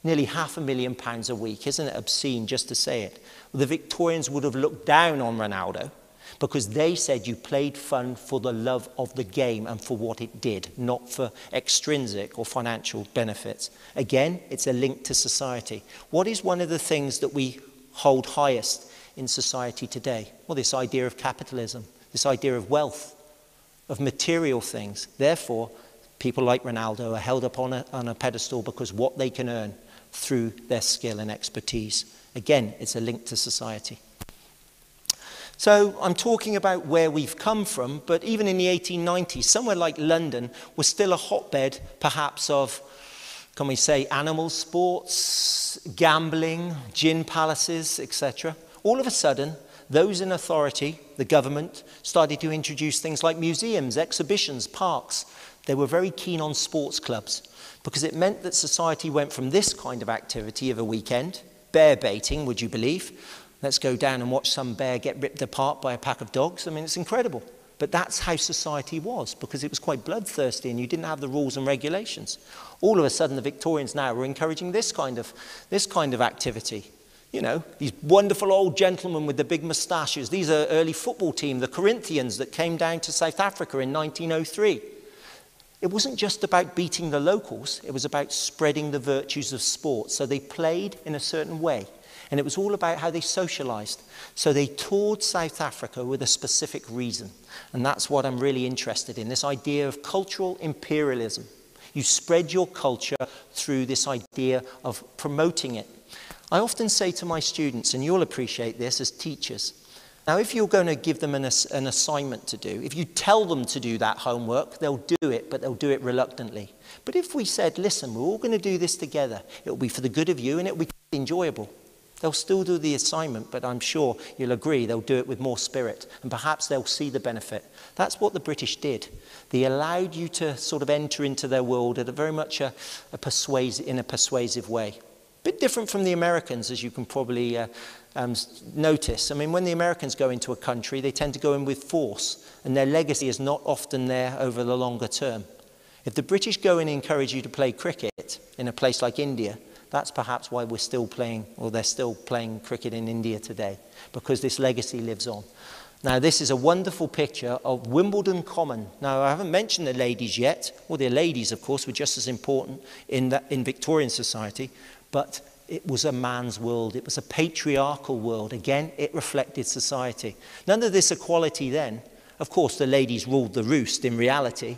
[SPEAKER 2] Nearly half a million pounds a week. Isn't it obscene just to say it? The Victorians would have looked down on Ronaldo because they said you played fun for the love of the game and for what it did, not for extrinsic or financial benefits. Again, it's a link to society. What is one of the things that we hold highest in society today? Well, this idea of capitalism, this idea of wealth, of material things. Therefore, people like Ronaldo are held up on a, on a pedestal because what they can earn through their skill and expertise. Again, it's a link to society. So I'm talking about where we've come from, but even in the 1890s, somewhere like London was still a hotbed, perhaps, of, can we say, animal sports, gambling, gin palaces, etc. All of a sudden, those in authority, the government, started to introduce things like museums, exhibitions, parks. They were very keen on sports clubs because it meant that society went from this kind of activity of a weekend, bear baiting, would you believe, Let's go down and watch some bear get ripped apart by a pack of dogs. I mean, it's incredible. But that's how society was because it was quite bloodthirsty and you didn't have the rules and regulations. All of a sudden, the Victorians now were encouraging this kind of, this kind of activity. You know, these wonderful old gentlemen with the big moustaches. These are early football team, the Corinthians that came down to South Africa in 1903. it wasn't just about beating the locals, it was about spreading the virtues of sport. So they played in a certain way. And it was all about how they socialized. So they toured South Africa with a specific reason. And that's what I'm really interested in this idea of cultural imperialism. You spread your culture through this idea of promoting it. I often say to my students, and you'll appreciate this as teachers, now, if you're going to give them an, an, assignment to do, if you tell them to do that homework, they'll do it, but they'll do it reluctantly. But if we said, listen, we're all going to do this together, it'll be for the good of you and it'll be enjoyable. They'll still do the assignment, but I'm sure you'll agree they'll do it with more spirit and perhaps they'll see the benefit. That's what the British did. They allowed you to sort of enter into their world at a very much a, a persuasive, in a persuasive way. Bit different from the Americans, as you can probably uh, um, notice. I mean, when the Americans go into a country, they tend to go in with force, and their legacy is not often there over the longer term. If the British go and encourage you to play cricket in a place like India, that's perhaps why we're still playing, or they're still playing cricket in India today, because this legacy lives on. Now, this is a wonderful picture of Wimbledon Common. Now, I haven't mentioned the ladies yet. Well, the ladies, of course, were just as important in, that, in Victorian society, but it was a man's world. It was a patriarchal world. Again, it reflected society. None of this equality then. Of course, the ladies ruled the roost in reality,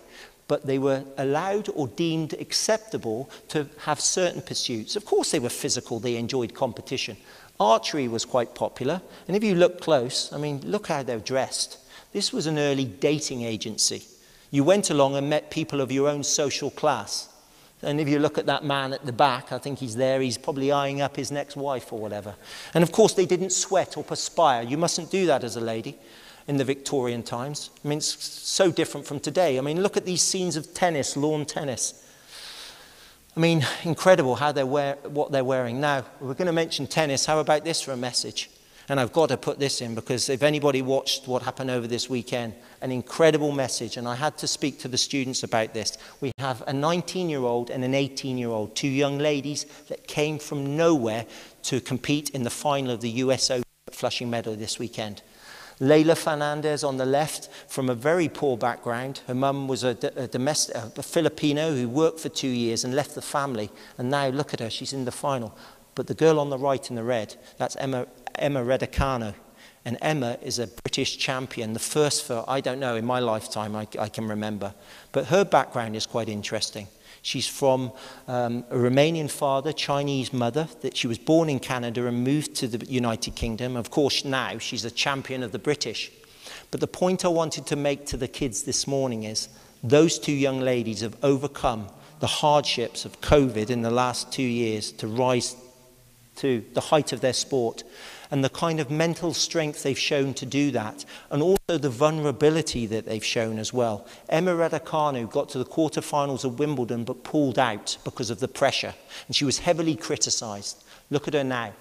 [SPEAKER 2] but they were allowed or deemed acceptable to have certain pursuits. Of course, they were physical, they enjoyed competition. Archery was quite popular, and if you look close, I mean, look how they're dressed. This was an early dating agency. You went along and met people of your own social class. And if you look at that man at the back, I think he's there, he's probably eyeing up his next wife or whatever. And of course, they didn't sweat or perspire. You mustn't do that as a lady in the Victorian times. I mean, it's so different from today. I mean, look at these scenes of tennis, lawn tennis. I mean, incredible how they're wear, what they're wearing. Now, we're going to mention tennis. How about this for a message? And I've got to put this in because if anybody watched what happened over this weekend, an incredible message. And I had to speak to the students about this. We have a 19 year old and an 18 year old, two young ladies that came from nowhere to compete in the final of the US Open at Flushing Meadow this weekend. Leylah Fernandez on the left from a very poor background. Her mum was a, a, domestic, a Filipino who worked for two years and left the family. And now look at her, she's in the final. But the girl on the right in the red, that's Emma, Emma Raducanu. And Emma is a British champion, the first for, I don't know, in my lifetime I, I can remember. But her background is quite interesting. She's from um, a Romanian father, Chinese mother, that she was born in Canada and moved to the United Kingdom. Of course, now she's a champion of the British. But the point I wanted to make to the kids this morning is those two young ladies have overcome the hardships of COVID in the last two years to rise to the height of their sport and the kind of mental strength they've shown to do that, and also the vulnerability that they've shown as well. Emma Raducanu got to the quarterfinals of Wimbledon but pulled out because of the pressure, and she was heavily criticised. Look at her now.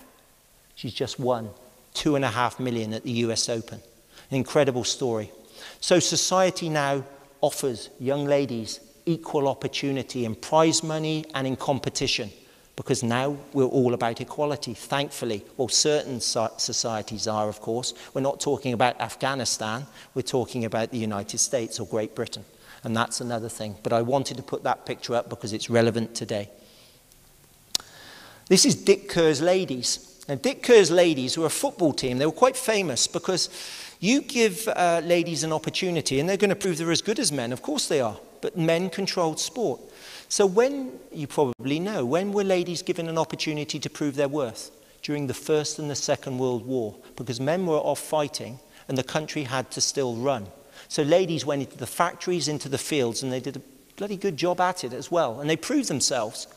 [SPEAKER 2] She's just won two and a half million at the US Open. An incredible story. So society now offers young ladies equal opportunity in prize money and in competition because now we're all about equality, thankfully. Well, certain societies are, of course. We're not talking about Afghanistan, we're talking about the United States or Great Britain. And that's another thing. But I wanted to put that picture up because it's relevant today. This is Dick Kerr's ladies. Now, Dick Kerr's ladies were a football team. They were quite famous because you give uh, ladies an opportunity and they're going to prove they're as good as men. Of course they are. But men controlled sport. So when, you probably know, when were ladies given an opportunity to prove their worth? During the First and the Second World War, because men were off fighting and the country had to still run. So ladies went into the factories, into the fields, and they did a bloody good job at it as well. And they proved themselves.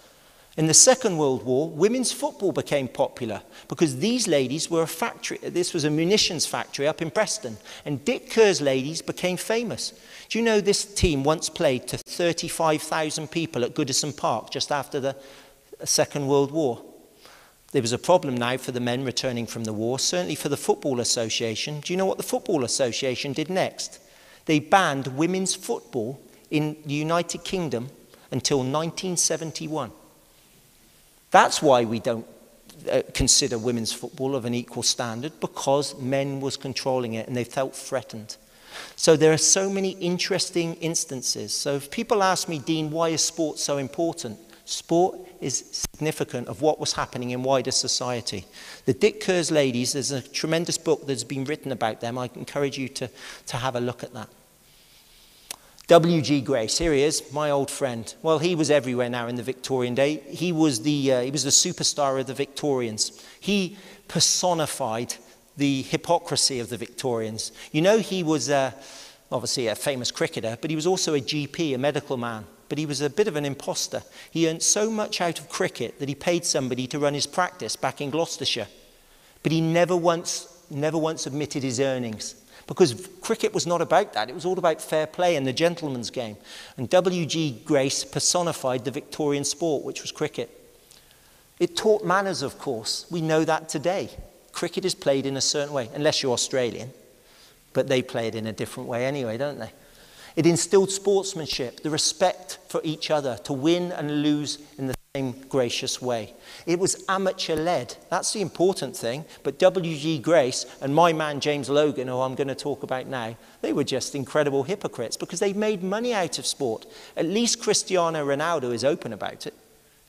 [SPEAKER 2] In the Second World War, women's football became popular because these ladies were a factory. This was a munitions factory up in Preston. And Dick Kerr's ladies became famous. Do you know this team once played to 35,000 people at Goodison Park just after the Second World War? There was a problem now for the men returning from the war, certainly for the Football Association. Do you know what the Football Association did next? They banned women's football in the United Kingdom until 1971. That's why we don't uh, consider women's football of an equal standard, because men was controlling it and they felt threatened. So there are so many interesting instances. So if people ask me, Dean, why is sport so important? Sport is significant of what was happening in wider society. The Dick Kerrs ladies, there's a tremendous book that's been written about them. I encourage you to, to have a look at that. W.G. Grace, here he is, my old friend. Well, he was everywhere now in the Victorian day. He was the, uh, he was the superstar of the Victorians. He personified the hypocrisy of the Victorians. You know, he was uh, obviously a famous cricketer, but he was also a GP, a medical man. But he was a bit of an imposter. He earned so much out of cricket that he paid somebody to run his practice back in Gloucestershire. But he never once, never once admitted his earnings. Because cricket was not about that. It was all about fair play and the gentleman's game. And W.G. Grace personified the Victorian sport, which was cricket. It taught manners, of course. We know that today. Cricket is played in a certain way, unless you're Australian. But they play it in a different way anyway, don't they? It instilled sportsmanship, the respect for each other, to win and lose in the same gracious way. It was amateur led. That's the important thing. But W.G. Grace and my man James Logan, who I'm going to talk about now, they were just incredible hypocrites because they made money out of sport. At least Cristiano Ronaldo is open about it.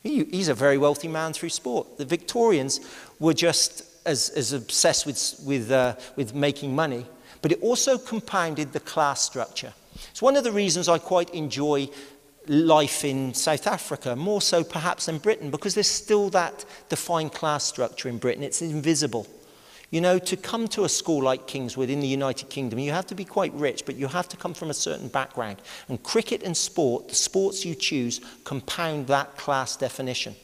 [SPEAKER 2] He, he's a very wealthy man through sport. The Victorians were just as, as obsessed with, with, uh, with making money, but it also compounded the class structure. It's one of the reasons I quite enjoy life in South Africa, more so perhaps than Britain, because there's still that defined class structure in Britain. It's invisible. You know, to come to a school like Kingswood in the United Kingdom, you have to be quite rich, but you have to come from a certain background. And cricket and sport, the sports you choose, compound that class definition.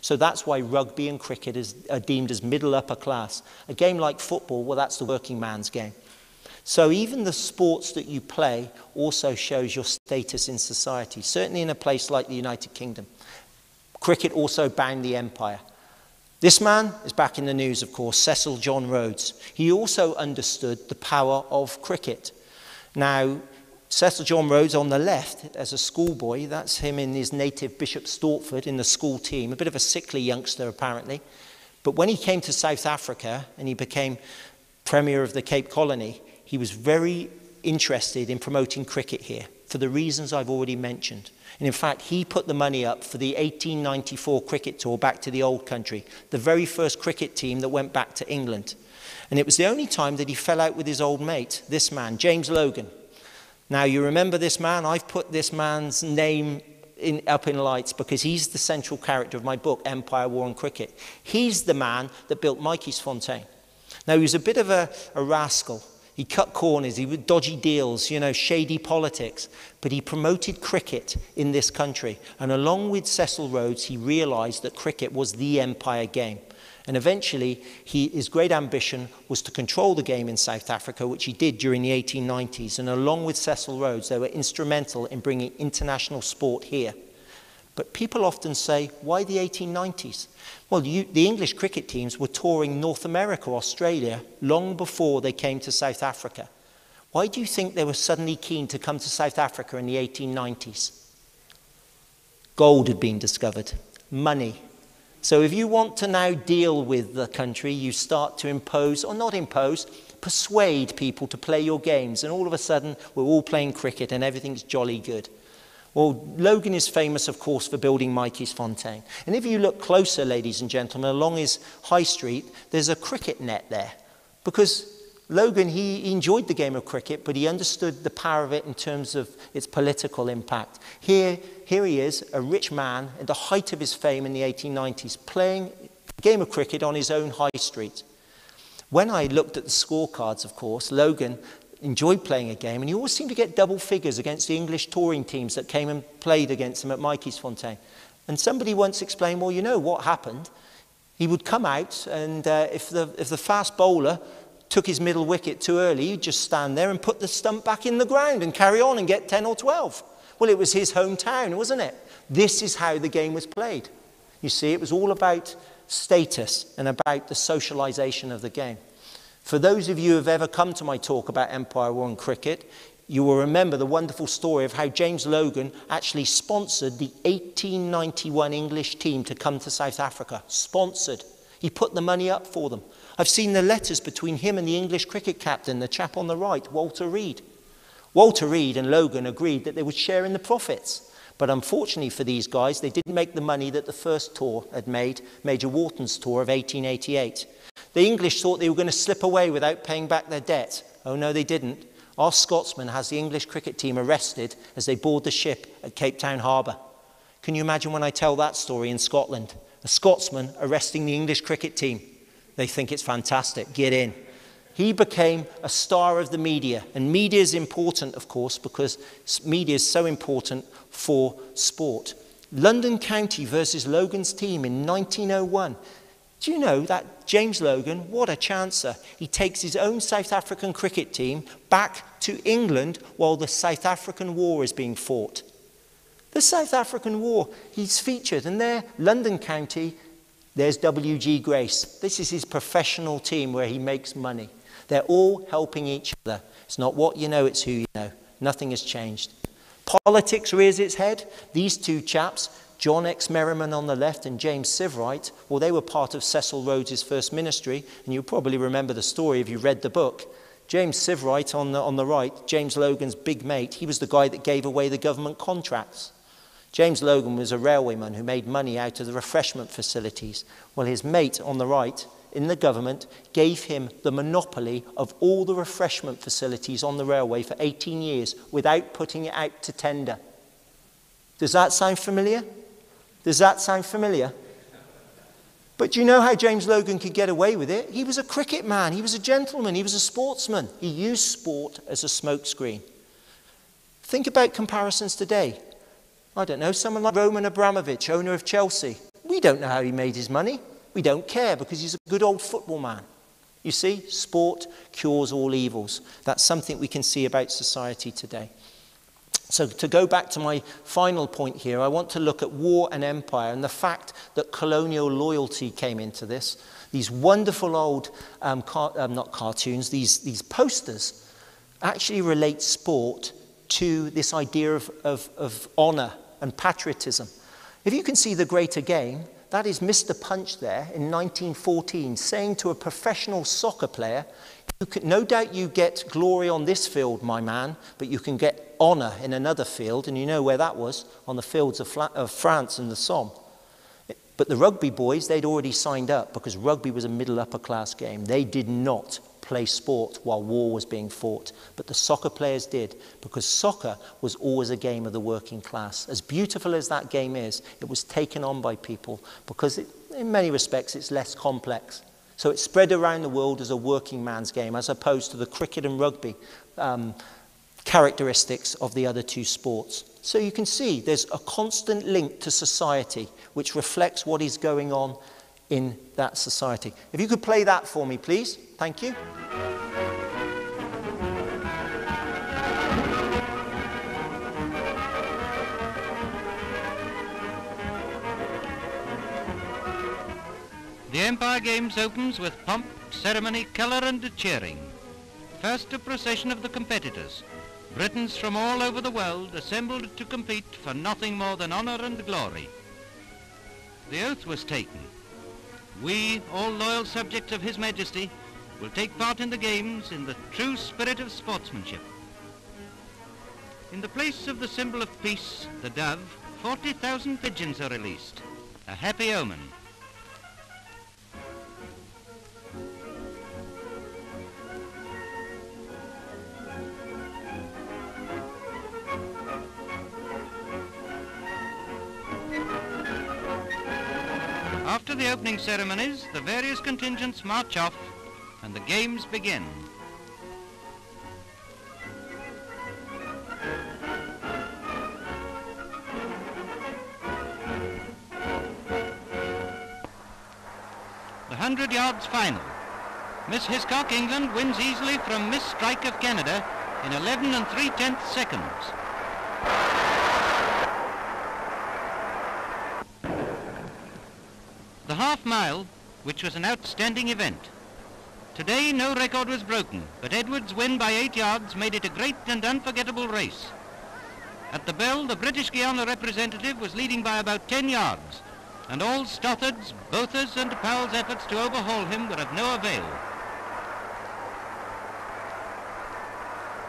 [SPEAKER 2] So that's why rugby and cricket is, are deemed as middle upper class. A game like football, well, that's the working man's game. So even the sports that you play also shows your status in society, certainly in a place like the United Kingdom. Cricket also bound the empire. This man is back in the news, of course, Cecil John Rhodes. He also understood the power of cricket. Now, Cecil John Rhodes on the left, as a schoolboy, that's him in his native Bishop Stortford in the school team, a bit of a sickly youngster apparently. But when he came to South Africa and he became Premier of the Cape Colony, he was very interested in promoting cricket here for the reasons I've already mentioned. And in fact, he put the money up for the 1894 cricket tour back to the old country, the very first cricket team that went back to England. And it was the only time that he fell out with his old mate, this man, James Logan. Now, you remember this man? I've put this man's name in, up in lights because he's the central character of my book, Empire, War and Cricket. He's the man that built Matjiesfontein. Now, he was a bit of a, a rascal. He cut corners, he would dodgy deals, you know, shady politics. But he promoted cricket in this country. And along with Cecil Rhodes, he realized that cricket was the empire game. And eventually, he, his great ambition was to control the game in South Africa, which he did during the 1890s. And along with Cecil Rhodes, they were instrumental in bringing international sport here. But people often say, why the 1890s? Well, you, the English cricket teams were touring North America, Australia, long before they came to South Africa. Why do you think they were suddenly keen to come to South Africa in the 1890s? Gold had been discovered, money. So if you want to now deal with the country, you start to impose, or not impose, persuade people to play your games. And all of a sudden, we're all playing cricket and everything's jolly good. Well, Logan is famous, of course, for building Matjiesfontein. And if you look closer, ladies and gentlemen, along his high street, there's a cricket net there. Because Logan, he enjoyed the game of cricket, but he understood the power of it in terms of its political impact. Here, here he is, a rich man at the height of his fame in the 1890s, playing a game of cricket on his own high street. When I looked at the scorecards, of course, Logan enjoyed playing a game, and he always seemed to get double figures against the English touring teams that came and played against him at Matjiesfontein. And somebody once explained, well, you know what happened? He would come out, and uh, if, the, if the fast bowler took his middle wicket too early, he'd just stand there and put the stump back in the ground and carry on and get 10 or 12. Well, it was his hometown, wasn't it? This is how the game was played. You see, it was all about status and about the socialization of the game. For those of you who have ever come to my talk about Empire War and cricket, you will remember the wonderful story of how James Logan actually sponsored the 1891 English team to come to South Africa. Sponsored. He put the money up for them. I've seen the letters between him and the English cricket captain, the chap on the right, Walter Read. Walter Read and Logan agreed that they would share in the profits. But unfortunately for these guys, they didn't make the money that the first tour had made, Major Warton's tour of 1888. The English thought they were going to slip away without paying back their debt. Oh, no, they didn't. Our Scotsman has the English cricket team arrested as they board the ship at Cape Town Harbour. Can you imagine when I tell that story in Scotland? A Scotsman arresting the English cricket team. They think it's fantastic. Get in. He became a star of the media. And media is important, of course, because media is so important for sport. London County versus Logan's team in 1901. Do you know that James Logan, what a chancer, he takes his own South African cricket team back to England while the South African War is being fought. The South African War, he's featured, and there, London County, there's W.G. Grace. This is his professional team where he makes money. They're all helping each other. It's not what you know, it's who you know. Nothing has changed. Politics rears its head. These two chaps, John X. Merriman on the left and James Sivewright, well, they were part of Cecil Rhodes's first ministry, and you probably remember the story if you read the book. James Sivewright on the, on the right, James Logan's big mate, he was the guy that gave away the government contracts. James Logan was a railwayman who made money out of the refreshment facilities, while his mate on the right in the government gave him the monopoly of all the refreshment facilities on the railway for 18 years without putting it out to tender. Does that sound familiar? Does that sound familiar? But do you know how James Logan could get away with it? He was a cricket man, he was a gentleman, he was a sportsman. He used sport as a smokescreen. Think about comparisons today. I don't know, someone like Roman Abramovich, owner of Chelsea. We don't know how he made his money. We don't care because he's a good old football man. You see, sport cures all evils. That's something we can see about society today. So, to go back to my final point here, I want to look at war and empire and the fact that colonial loyalty came into this. These wonderful old, um, car- um, not cartoons, these, these posters actually relate sport to this idea of, of, of honour and patriotism. If you can see the greater game, that is Mr. Punch there in 1914 saying to a professional soccer player, can, no doubt you get glory on this field, my man, but you can get honour in another field, and you know where that was, on the fields of, of France and the Somme. But the rugby boys, they'd already signed up because rugby was a middle upper class game. They did not play sport while war was being fought. But the soccer players did, because soccer was always a game of the working class. As beautiful as that game is, it was taken on by people because, it, in many respects, it's less complex. So it spread around the world as a working man's game, as opposed to the cricket and rugby um, characteristics of the other two sports. So you can see there's a constant link to society which reflects what is going on in that society. If you could play that for me, please. Thank you.
[SPEAKER 9] The Empire Games opens with pomp, ceremony, colour and cheering. First a procession of the competitors. Britons from all over the world assembled to compete for nothing more than honour and glory. The oath was taken. We, all loyal subjects of His Majesty, will take part in the games in the true spirit of sportsmanship. In the place of the symbol of peace, the dove, 40,000 pigeons are released. A happy omen. The opening ceremonies, the various contingents march off and the games begin. The 100 yards final. Miss Hiscock, England, wins easily from Miss Strike of Canada in 11 and 3 tenths seconds. Half mile, which was an outstanding event, Today, no record was broken, but Edwards' win by eight yards made it a great and unforgettable race. At the bell, the British Guiana representative was leading by about 10 yards, and all Stothard's, Botha's and Powell's efforts to overhaul him were of no avail.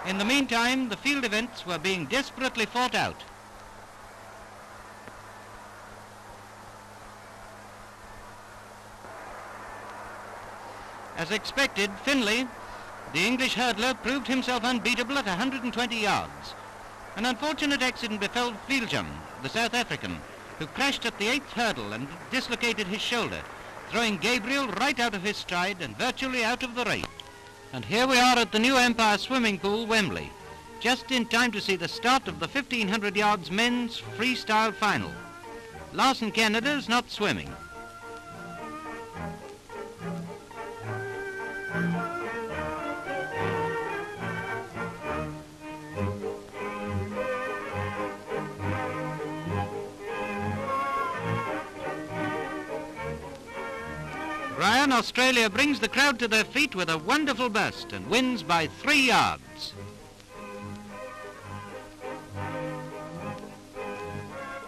[SPEAKER 9] In the meantime, the field events were being desperately fought out. As expected, Finlay, the English hurdler, proved himself unbeatable at 120 yards. An unfortunate accident befell Fieldjum, the South African, who crashed at the eighth hurdle and dislocated his shoulder, throwing Gabriel right out of his stride and virtually out of the race. And here we are at the new Empire swimming pool, Wembley, just in time to see the start of the 1500 yards men's freestyle final. Larson Canada's not swimming. Ryan, Australia brings the crowd to their feet with a wonderful burst and wins by three yards.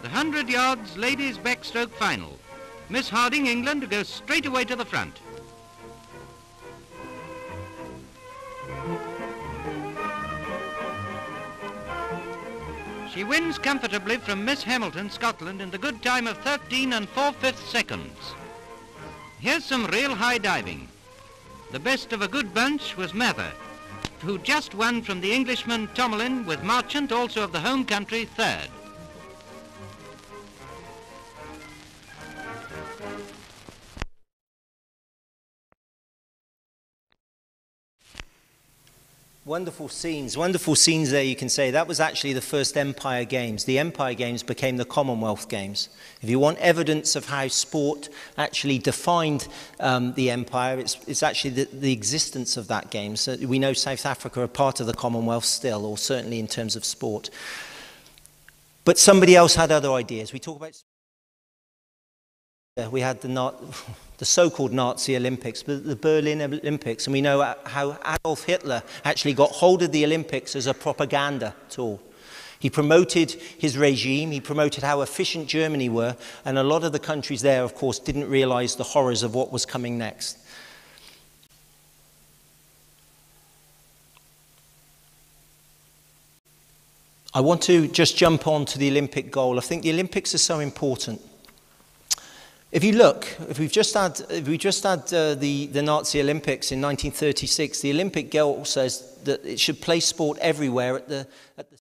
[SPEAKER 9] The 100 yards ladies backstroke final. Miss Harding, England, goes straight away to the front. She wins comfortably from Miss Hamilton, Scotland, in the good time of 13 and 4 fifths seconds. Here's some real high diving. The best of a good bunch was Mather, who just won from the Englishman Tomlin with Marchant, also of the home country, third.
[SPEAKER 2] Wonderful scenes, wonderful scenes there, you can say. That was actually the first Empire Games. The Empire Games became the Commonwealth Games. If you want evidence of how sport actually defined um, the empire, it's, it's actually the, the existence of that game. So we know South Africa are part of the Commonwealth still, or certainly in terms of sport. But somebody else had other ideas. We talk about we had the, the so-called Nazi Olympics, but the Berlin Olympics, and we know how Adolf Hitler actually got hold of the Olympics as a propaganda tool. He promoted his regime, he promoted how efficient Germany were, and a lot of the countries there, of course, didn't realize the horrors of what was coming next. I want to just jump on to the Olympic goal. I think the Olympics are so important. If you look, if we've just had, if we just had uh, the, the Nazi Olympics in 1936, the Olympic goal says that it should place sport everywhere at the, at the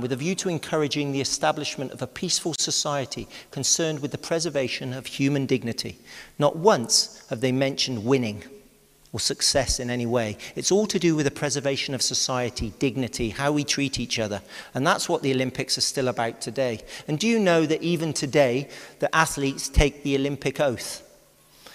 [SPEAKER 2] with a view to encouraging the establishment of a peaceful society concerned with the preservation of human dignity. Not once have they mentioned winning or success in any way. It's all to do with the preservation of society, dignity, how we treat each other. And that's what the Olympics are still about today. And do you know that even today, the athletes take the Olympic oath?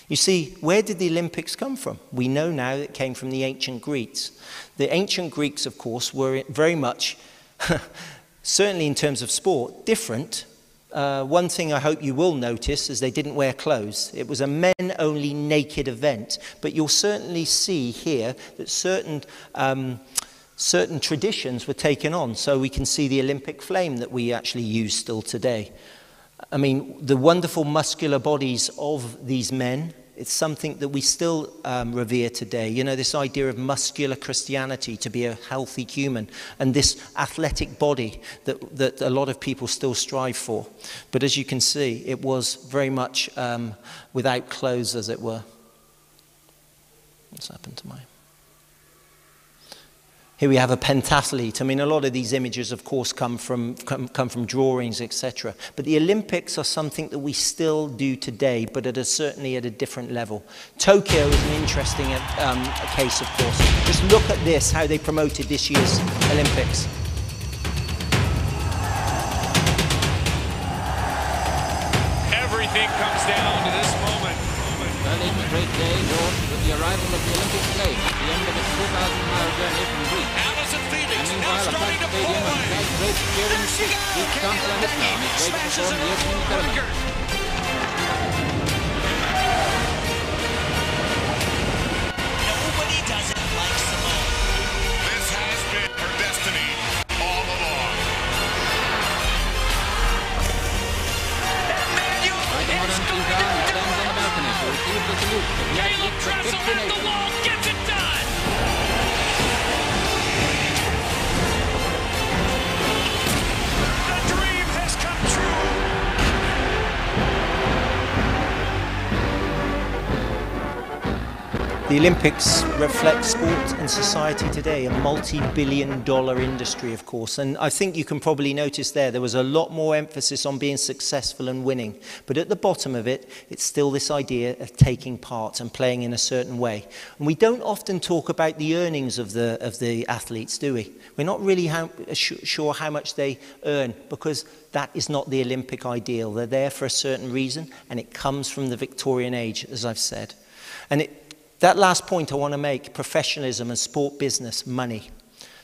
[SPEAKER 2] You see, where did the Olympics come from? We know now it came from the ancient Greeks. The ancient Greeks, of course, were very much, certainly in terms of sport, different uh, one thing I hope you will notice is they didn't wear clothes. It was a men-only naked event. But you'll certainly see here that certain, um, certain traditions were taken on. So we can see the Olympic flame that we actually use still today. I mean, the wonderful muscular bodies of these men it's something that we still um, revere today. You know, this idea of muscular Christianity to be a healthy human and this athletic body that, that a lot of people still strive for. But as you can see, it was very much um, without clothes, as it were. What's happened to my... Here we have a pentathlete. I mean, a lot of these images, of course, come from, come, come from drawings, etc. But the Olympics are something that we still do today, but at a, certainly at a different level. Tokyo is an interesting um, case, of course. Just look at this, how they promoted this year's Olympics.
[SPEAKER 10] Everything comes down to this moment.
[SPEAKER 11] Berlin's great day dawned with the arrival of the Olympic flame at the end of its 2,000-mile journey
[SPEAKER 10] it like Simone. This has been her destiny all along.
[SPEAKER 11] Right modern Suzanne stands on the balcony to receive the
[SPEAKER 10] Caleb Dressel at the wall gets
[SPEAKER 2] The Olympics reflect sport and society today, a multi-billion dollar industry, of course. And I think you can probably notice there, there was a lot more emphasis on being successful and winning. But at the bottom of it, it's still this idea of taking part and playing in a certain way. And we don't often talk about the earnings of the, of the athletes, do we? We're not really how, sure how much they earn because that is not the Olympic ideal. They're there for a certain reason, and it comes from the Victorian age, as I've said. And it, that last point I want to make, professionalism and sport business, money.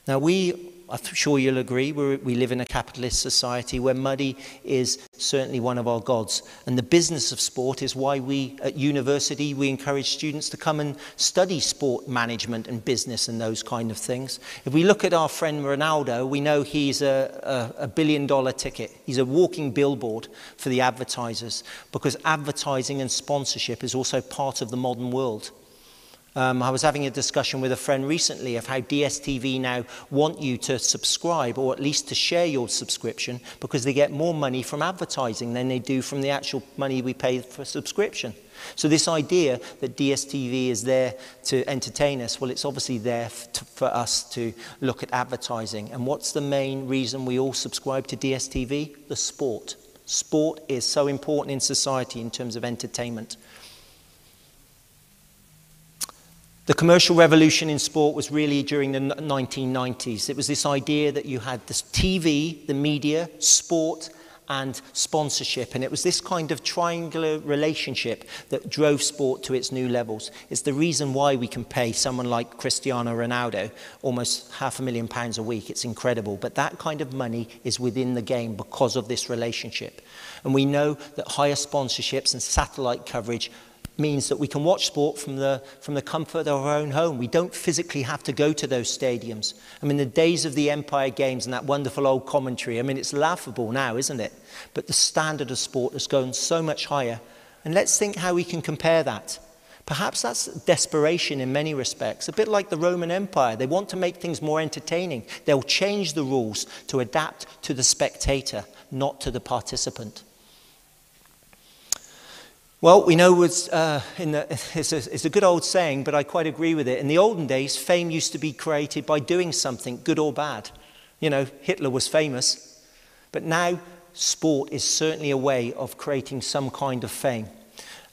[SPEAKER 2] Now we, I'm sure you'll agree, we live in a capitalist society where money is certainly one of our gods. And the business of sport is why we at university, we encourage students to come and study sport management and business and those kind of things. If we look at our friend Ronaldo, we know he's a, a, a billion dollar ticket. He's a walking billboard for the advertisers because advertising and sponsorship is also part of the modern world. Um, I was having a discussion with a friend recently of how DSTV now want you to subscribe or at least to share your subscription because they get more money from advertising than they do from the actual money we pay for subscription. So this idea that DSTV is there to entertain us, well, it's obviously there to, for us to look at advertising. And what's the main reason we all subscribe to DSTV? The sport. Sport is so important in society in terms of entertainment. The commercial revolution in sport was really during the 1990s. It was this idea that you had this TV, the media, sport, and sponsorship. And it was this kind of triangular relationship that drove sport to its new levels. It's the reason why we can pay someone like Cristiano Ronaldo almost half a million pounds a week. It's incredible. But that kind of money is within the game because of this relationship. And we know that higher sponsorships and satellite coverage means that we can watch sport from the, from the comfort of our own home. We don't physically have to go to those stadiums. I mean, the days of the Empire Games and that wonderful old commentary, I mean, it's laughable now, isn't it? But the standard of sport has gone so much higher. And let's think how we can compare that. Perhaps that's desperation in many respects, a bit like the Roman Empire. They want to make things more entertaining. They'll change the rules to adapt to the spectator, not to the participant. Well, we know it's, uh, the, it's, a, it's a good old saying, but I quite agree with it. In the olden days, fame used to be created by doing something, good or bad. You know, Hitler was famous. But now, sport is certainly a way of creating some kind of fame.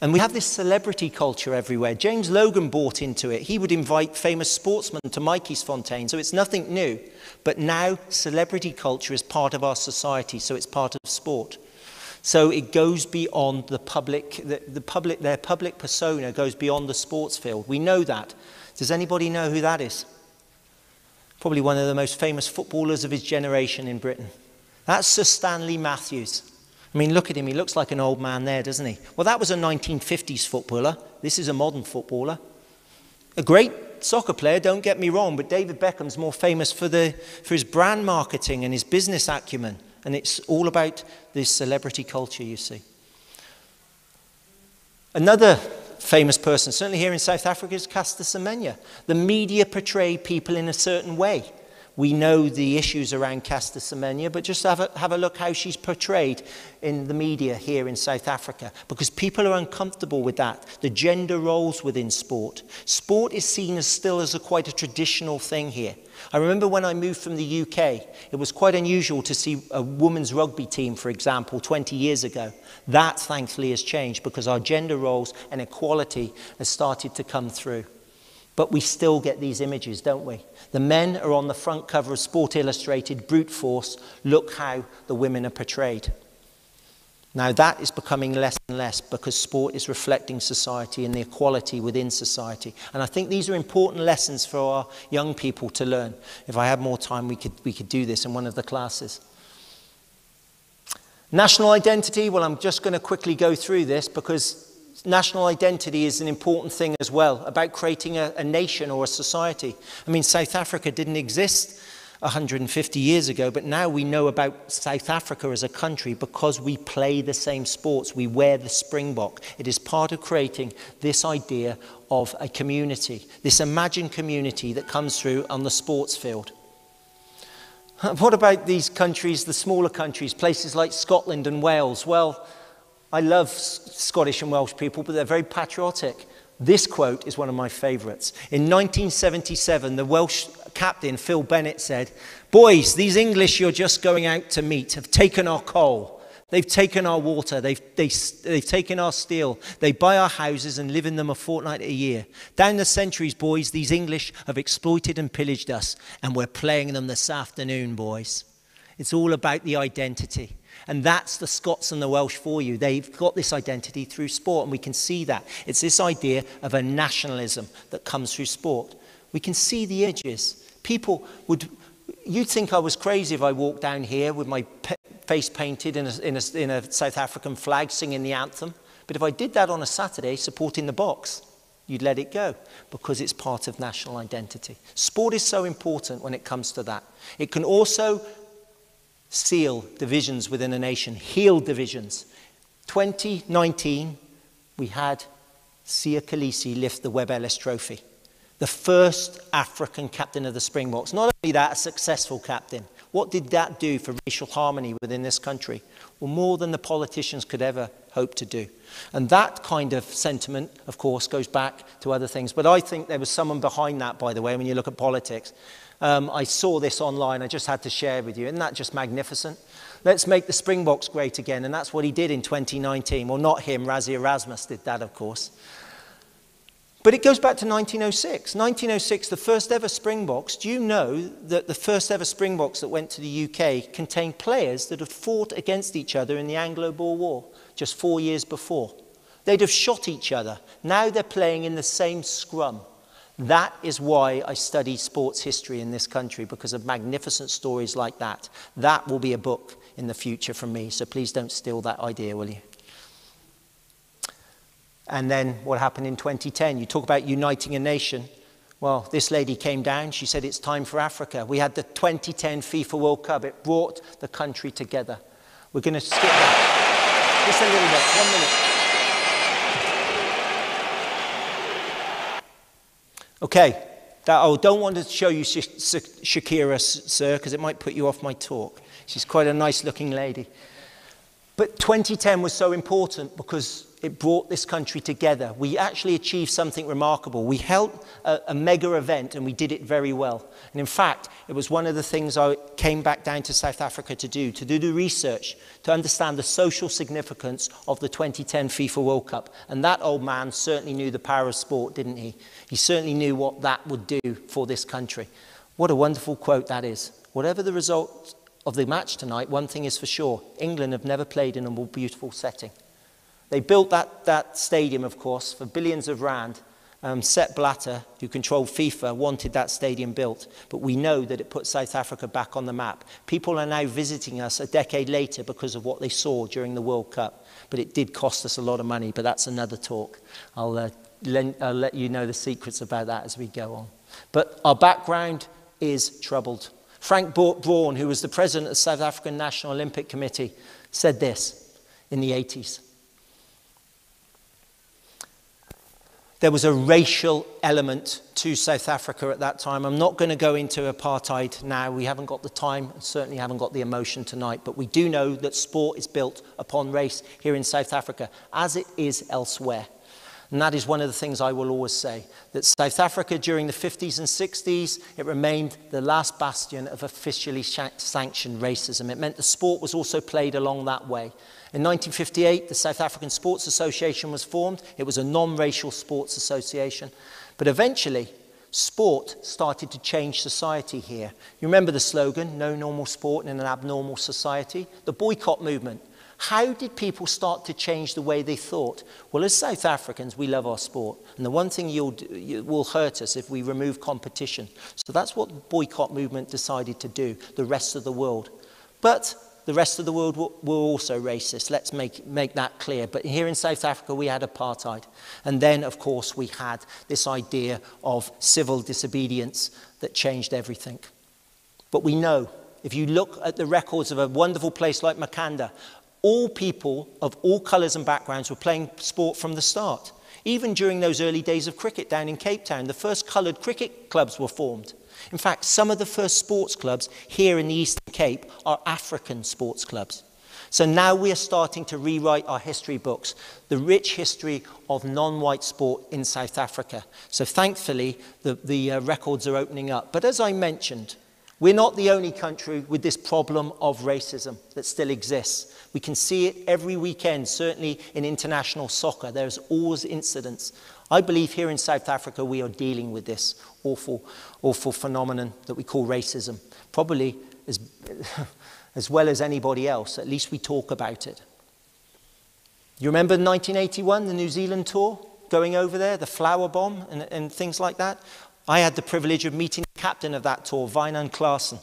[SPEAKER 2] And we have this celebrity culture everywhere. James Logan bought into it. He would invite famous sportsmen to Matjiesfontein, so it's nothing new. But now, celebrity culture is part of our society, so it's part of sport. So it goes beyond the public, the, the public, their public persona goes beyond the sports field. We know that. Does anybody know who that is? Probably one of the most famous footballers of his generation in Britain. That's Sir Stanley Matthews. I mean, look at him. He looks like an old man there, doesn't he? Well, that was a 1950s footballer. This is a modern footballer. A great soccer player, don't get me wrong, but David Beckham's more famous for, the, for his brand marketing and his business acumen. And it's all about this celebrity culture, you see. Another famous person, certainly here in South Africa, is Caster Semenya. The media portray people in a certain way. We know the issues around Caster Semenya, but just have a, have a look how she's portrayed in the media here in South Africa, because people are uncomfortable with that, the gender roles within sport. Sport is seen as still as a quite a traditional thing here. I remember when I moved from the UK, it was quite unusual to see a women's rugby team, for example, 20 years ago. That, thankfully, has changed because our gender roles and equality has started to come through. But we still get these images, don't we? The men are on the front cover of Sport Illustrated, brute force. Look how the women are portrayed. Now, that is becoming less and less because sport is reflecting society and the equality within society. And I think these are important lessons for our young people to learn. If I had more time, we could, we could do this in one of the classes. National identity, well, I'm just going to quickly go through this because national identity is an important thing as well about creating a, a nation or a society. I mean, South Africa didn't exist 150 years ago, but now we know about South Africa as a country because we play the same sports. We wear the springbok. It is part of creating this idea of a community, this imagined community that comes through on the sports field. What about these countries, the smaller countries, places like Scotland and Wales? Well, I love Scottish and Welsh people, but they're very patriotic. This quote is one of my favourites. In 1977, the Welsh captain, Phil Bennett, said, Boys, these English you're just going out to meet have taken our coal. They've taken our water. They've, they, they've taken our steel. They buy our houses and live in them a fortnight a year. Down the centuries, boys, these English have exploited and pillaged us, and we're playing them this afternoon, boys. It's all about the identity. And that's the Scots and the Welsh for you. They've got this identity through sport, and we can see that. It's this idea of a nationalism that comes through sport. We can see the images. People would, you'd think I was crazy if I walked down here with my face painted in a, in, a, in a South African flag singing the anthem. But if I did that on a Saturday supporting the Boks, you'd let it go because it's part of national identity. Sport is so important when it comes to that. It can also seal divisions within a nation, heal divisions. 2019, we had Siya Kolisi lift the Webb Ellis Trophy. The first African captain of the Springboks. Not only that, a successful captain. What did that do for racial harmony within this country? Well, more than the politicians could ever hope to do. And that kind of sentiment, of course, goes back to other things. But I think there was someone behind that, by the way, when you look at politics. Um, I saw this online, I just had to share with you. Isn't that just magnificent? Let's make the Springboks great again. And that's what he did in 2019. Well, not him, Rassie Erasmus did that, of course. But it goes back to 1906. 1906, the first ever Springboks. Do you know that the first ever Springboks that went to the UK contained players that had fought against each other in the Anglo-Boer War just four years before? They'd have shot each other. Now they're playing in the same scrum. That is why I study sports history in this country, because of magnificent stories like that. That will be a book in the future from me, so please don't steal that idea, will you? And then what happened in 2010? You talk about uniting a nation. Well, this lady came down. She said, It's time for Africa. We had the 2010 FIFA World Cup. It brought the country together. We're going to skip that. Just a little bit. One minute. Okay. That, I don't want to show you Shakira, sir, because it might put you off my talk. She's quite a nice looking lady. But 2010 was so important because it brought this country together. We actually achieved something remarkable. We held a, a, mega event and we did it very well. And in fact, it was one of the things I came back down to South Africa to do, to do the research, to understand the social significance of the 2010 FIFA World Cup. And that old man certainly knew the power of sport, didn't he? He certainly knew what that would do for this country. What a wonderful quote that is. Whatever the result of the match tonight, one thing is for sure England have never played in a more beautiful setting. They built that, that stadium, of course, for billions of rand. Um, Sepp Blatter, who controlled FIFA, wanted that stadium built. But we know that it put South Africa back on the map. People are now visiting us a decade later because of what they saw during the World Cup. But it did cost us a lot of money, but that's another talk. I'll, uh, I'll let you know the secrets about that as we go on. But our background is troubled. Frank Braun, who was the president of the South African National Olympic Committee, said this in the 80s. There was a racial element to South Africa at that time. I'm not going to go into apartheid now. We haven't got the time, and certainly haven't got the emotion tonight. But we do know that sport is built upon race here in South Africa, as it is elsewhere. And that is one of the things I will always say that South Africa during the 50s and 60s, it remained the last bastion of officially sanctioned racism. It meant the sport was also played along that way. In 1958, the South African Sports Association was formed. It was a non-racial sports association. But eventually, sport started to change society here. You remember the slogan, no normal sport in an abnormal society? The boycott movement. How did people start to change the way they thought? Well, as South Africans, we love our sport. And the one thing you'll you, will hurt us if we remove competition. So that's what the boycott movement decided to do, the rest of the world. But the rest of the world were, were also racist. Let's make, make that clear. But here in South Africa, we had apartheid. And then, of course, we had this idea of civil disobedience that changed everything. But we know, if you look at the records of a wonderful place like Makhanda, all people of all colours and backgrounds were playing sport from the start. Even during those early days of cricket down in Cape Town, the first coloured cricket clubs were formed. In fact, some of the first sports clubs here in the Eastern Cape are African sports clubs. So now we are starting to rewrite our history books, the rich history of non white sport in South Africa. So thankfully, the, the uh, records are opening up. But as I mentioned, we're not the only country with this problem of racism that still exists. We can see it every weekend, certainly in international soccer. There's always incidents. I believe here in South Africa we are dealing with this awful, awful phenomenon that we call racism. Probably as as well as anybody else. At least we talk about it. You remember 1981, the New Zealand tour, going over there, the flower bomb and, and things like that? I had the privilege of meeting captain of that tour, Wynand Claassen.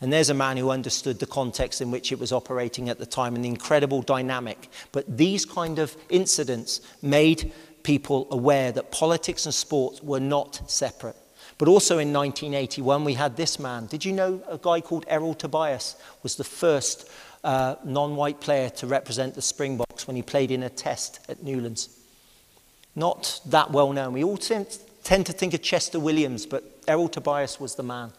[SPEAKER 2] And there's a man who understood the context in which it was operating at the time and the incredible dynamic. But these kind of incidents made people aware that politics and sports were not separate. But also in 1981, we had this man. Did you know a guy called Errol Tobias was the first uh, non-white player to represent the Springboks when he played in a test at Newlands? Not that well known. We all tend, tend to think of Chester Williams, but Errol Tobias was the man.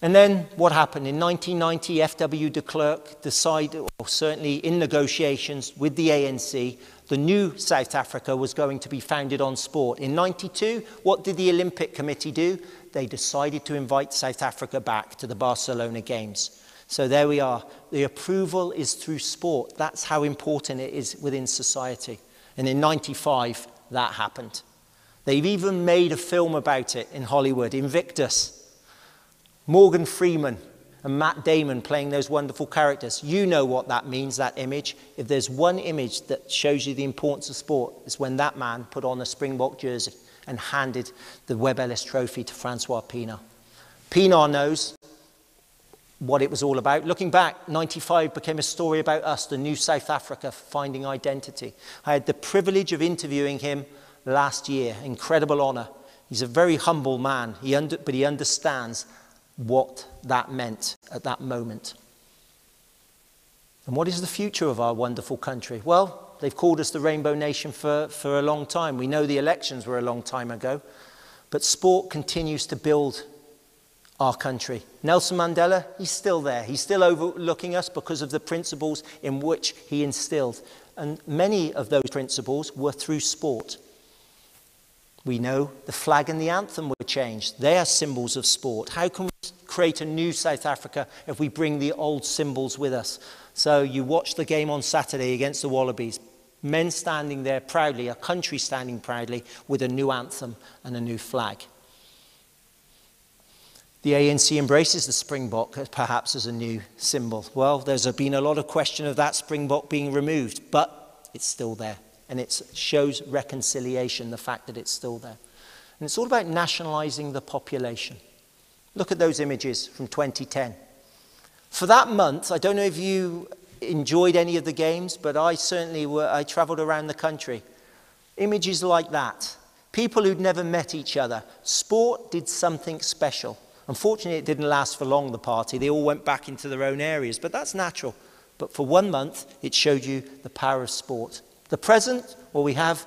[SPEAKER 2] And then what happened? In 1990, F.W. de Klerk decided, or certainly in negotiations with the ANC, the new South Africa was going to be founded on sport. In 92, what did the Olympic Committee do? They decided to invite South Africa back to the Barcelona Games. So there we are. The approval is through sport. That's how important it is within society. And in 95, that happened. They've even made a film about it in Hollywood, Invictus. Morgan Freeman and Matt Damon playing those wonderful characters. You know what that means, that image. If there's one image that shows you the importance of sport, it's when that man put on a Springbok jersey and handed the Webb Ellis trophy to Francois Pienaar. Pienaar knows what it was all about. Looking back, 95 became a story about us, the new South Africa finding identity. I had the privilege of interviewing him last year. Incredible honor. He's a very humble man, he under, but he understands what that meant at that moment. And what is the future of our wonderful country? Well, they've called us the Rainbow Nation for, for a long time. We know the elections were a long time ago, but sport continues to build our country. Nelson Mandela, he's still there. He's still overlooking us because of the principles in which he instilled. And many of those principles were through sport. We know the flag and the anthem were changed. They are symbols of sport. How can we create a new South Africa if we bring the old symbols with us? So you watch the game on Saturday against the Wallabies. Men standing there proudly, a country standing proudly with a new anthem and a new flag. The ANC embraces the Springbok perhaps as a new symbol. Well, there's been a lot of question of that Springbok being removed, but it's still there. And it shows reconciliation, the fact that it's still there. And it's all about nationalizing the population. Look at those images from 2010. For that month, I don't know if you enjoyed any of the games, but I certainly were, I traveled around the country. Images like that. People who'd never met each other. Sport did something special. Unfortunately, it didn't last for long, the party. They all went back into their own areas, but that's natural. But for one month, it showed you the power of sport. The present, well, we have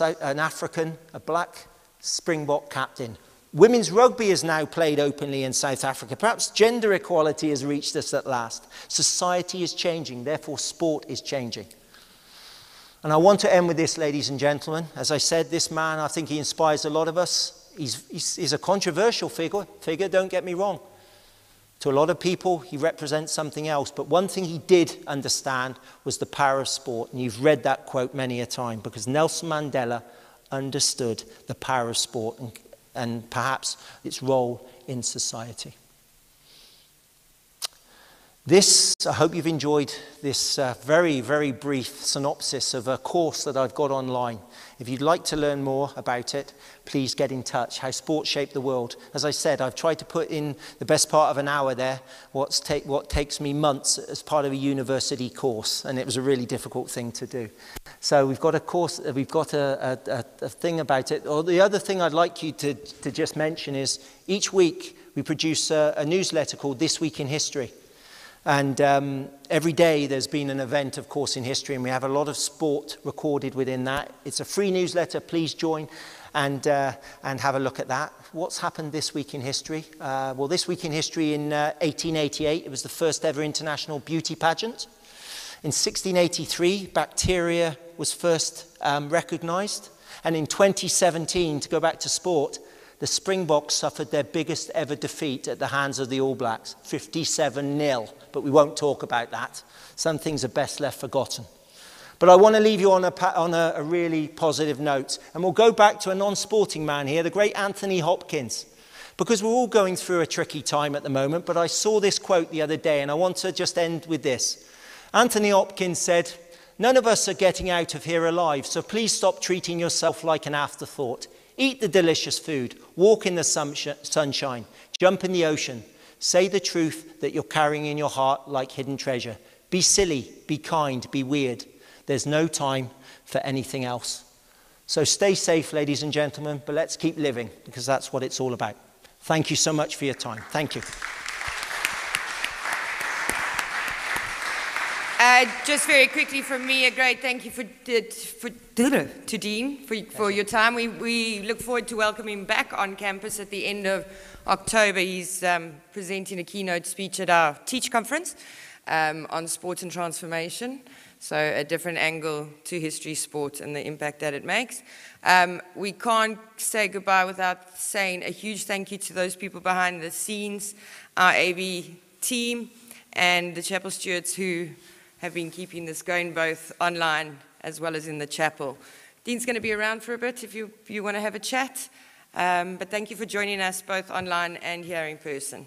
[SPEAKER 2] a, an African, a black Springbok captain. Women's rugby is now played openly in South Africa. Perhaps gender equality has reached us at last. Society is changing, therefore, sport is changing. And I want to end with this, ladies and gentlemen. As I said, this man, I think he inspires a lot of us. He's, he's, he's a controversial figure, figure, don't get me wrong. To a lot of people, he represents something else. But one thing he did understand was the power of sport. And you've read that quote many a time because Nelson Mandela understood the power of sport and, and perhaps its role in society. This, I hope you've enjoyed this uh, very, very brief synopsis of a course that I've got online. If you'd like to learn more about it, please get in touch. How sports shape the world. As I said, I've tried to put in the best part of an hour there, what's take, what takes me months as part of a university course, and it was a really difficult thing to do. So we've got a course, uh, we've got a, a, a thing about it. Or the other thing I'd like you to, to just mention is each week we produce a, a newsletter called This Week in History. And um, every day there's been an event, of course, in history, and we have a lot of sport recorded within that. It's a free newsletter. Please join. and, uh, and have a look at that. What's happened this week in history? Uh, well, this week in history in uh, 1888, it was the first ever international beauty pageant. In 1683, bacteria was first um, recognized. And in 2017, to go back to sport, the Springboks suffered their biggest ever defeat at the hands of the All Blacks, 57 0. But we won't talk about that. Some things are best left forgotten. But I want to leave you on, a, on a, a really positive note. And we'll go back to a non sporting man here, the great Anthony Hopkins. Because we're all going through a tricky time at the moment, but I saw this quote the other day, and I want to just end with this. Anthony Hopkins said, None of us are getting out of here alive, so please stop treating yourself like an afterthought. Eat the delicious food, walk in the sunshine, jump in the ocean, say the truth that you're carrying in your heart like hidden treasure. Be silly, be kind, be weird. There's no time for anything else. So stay safe, ladies and gentlemen, but let's keep living because that's what it's all about. Thank you so much for your time. Thank you.
[SPEAKER 1] Uh, just very quickly from me, a great thank you for, for, to Dean for, for your time. We, we look forward to welcoming him back on campus at the end of October. He's um, presenting a keynote speech at our Teach conference um, on sports and transformation. So a different angle to history, sport, and the impact that it makes. Um, we can't say goodbye without saying a huge thank you to those people behind the scenes, our AV team, and the chapel stewards who have been keeping this going both online as well as in the chapel. Dean's going to be around for a bit if you, you want to have a chat. Um, but thank you for joining us both online and here in person.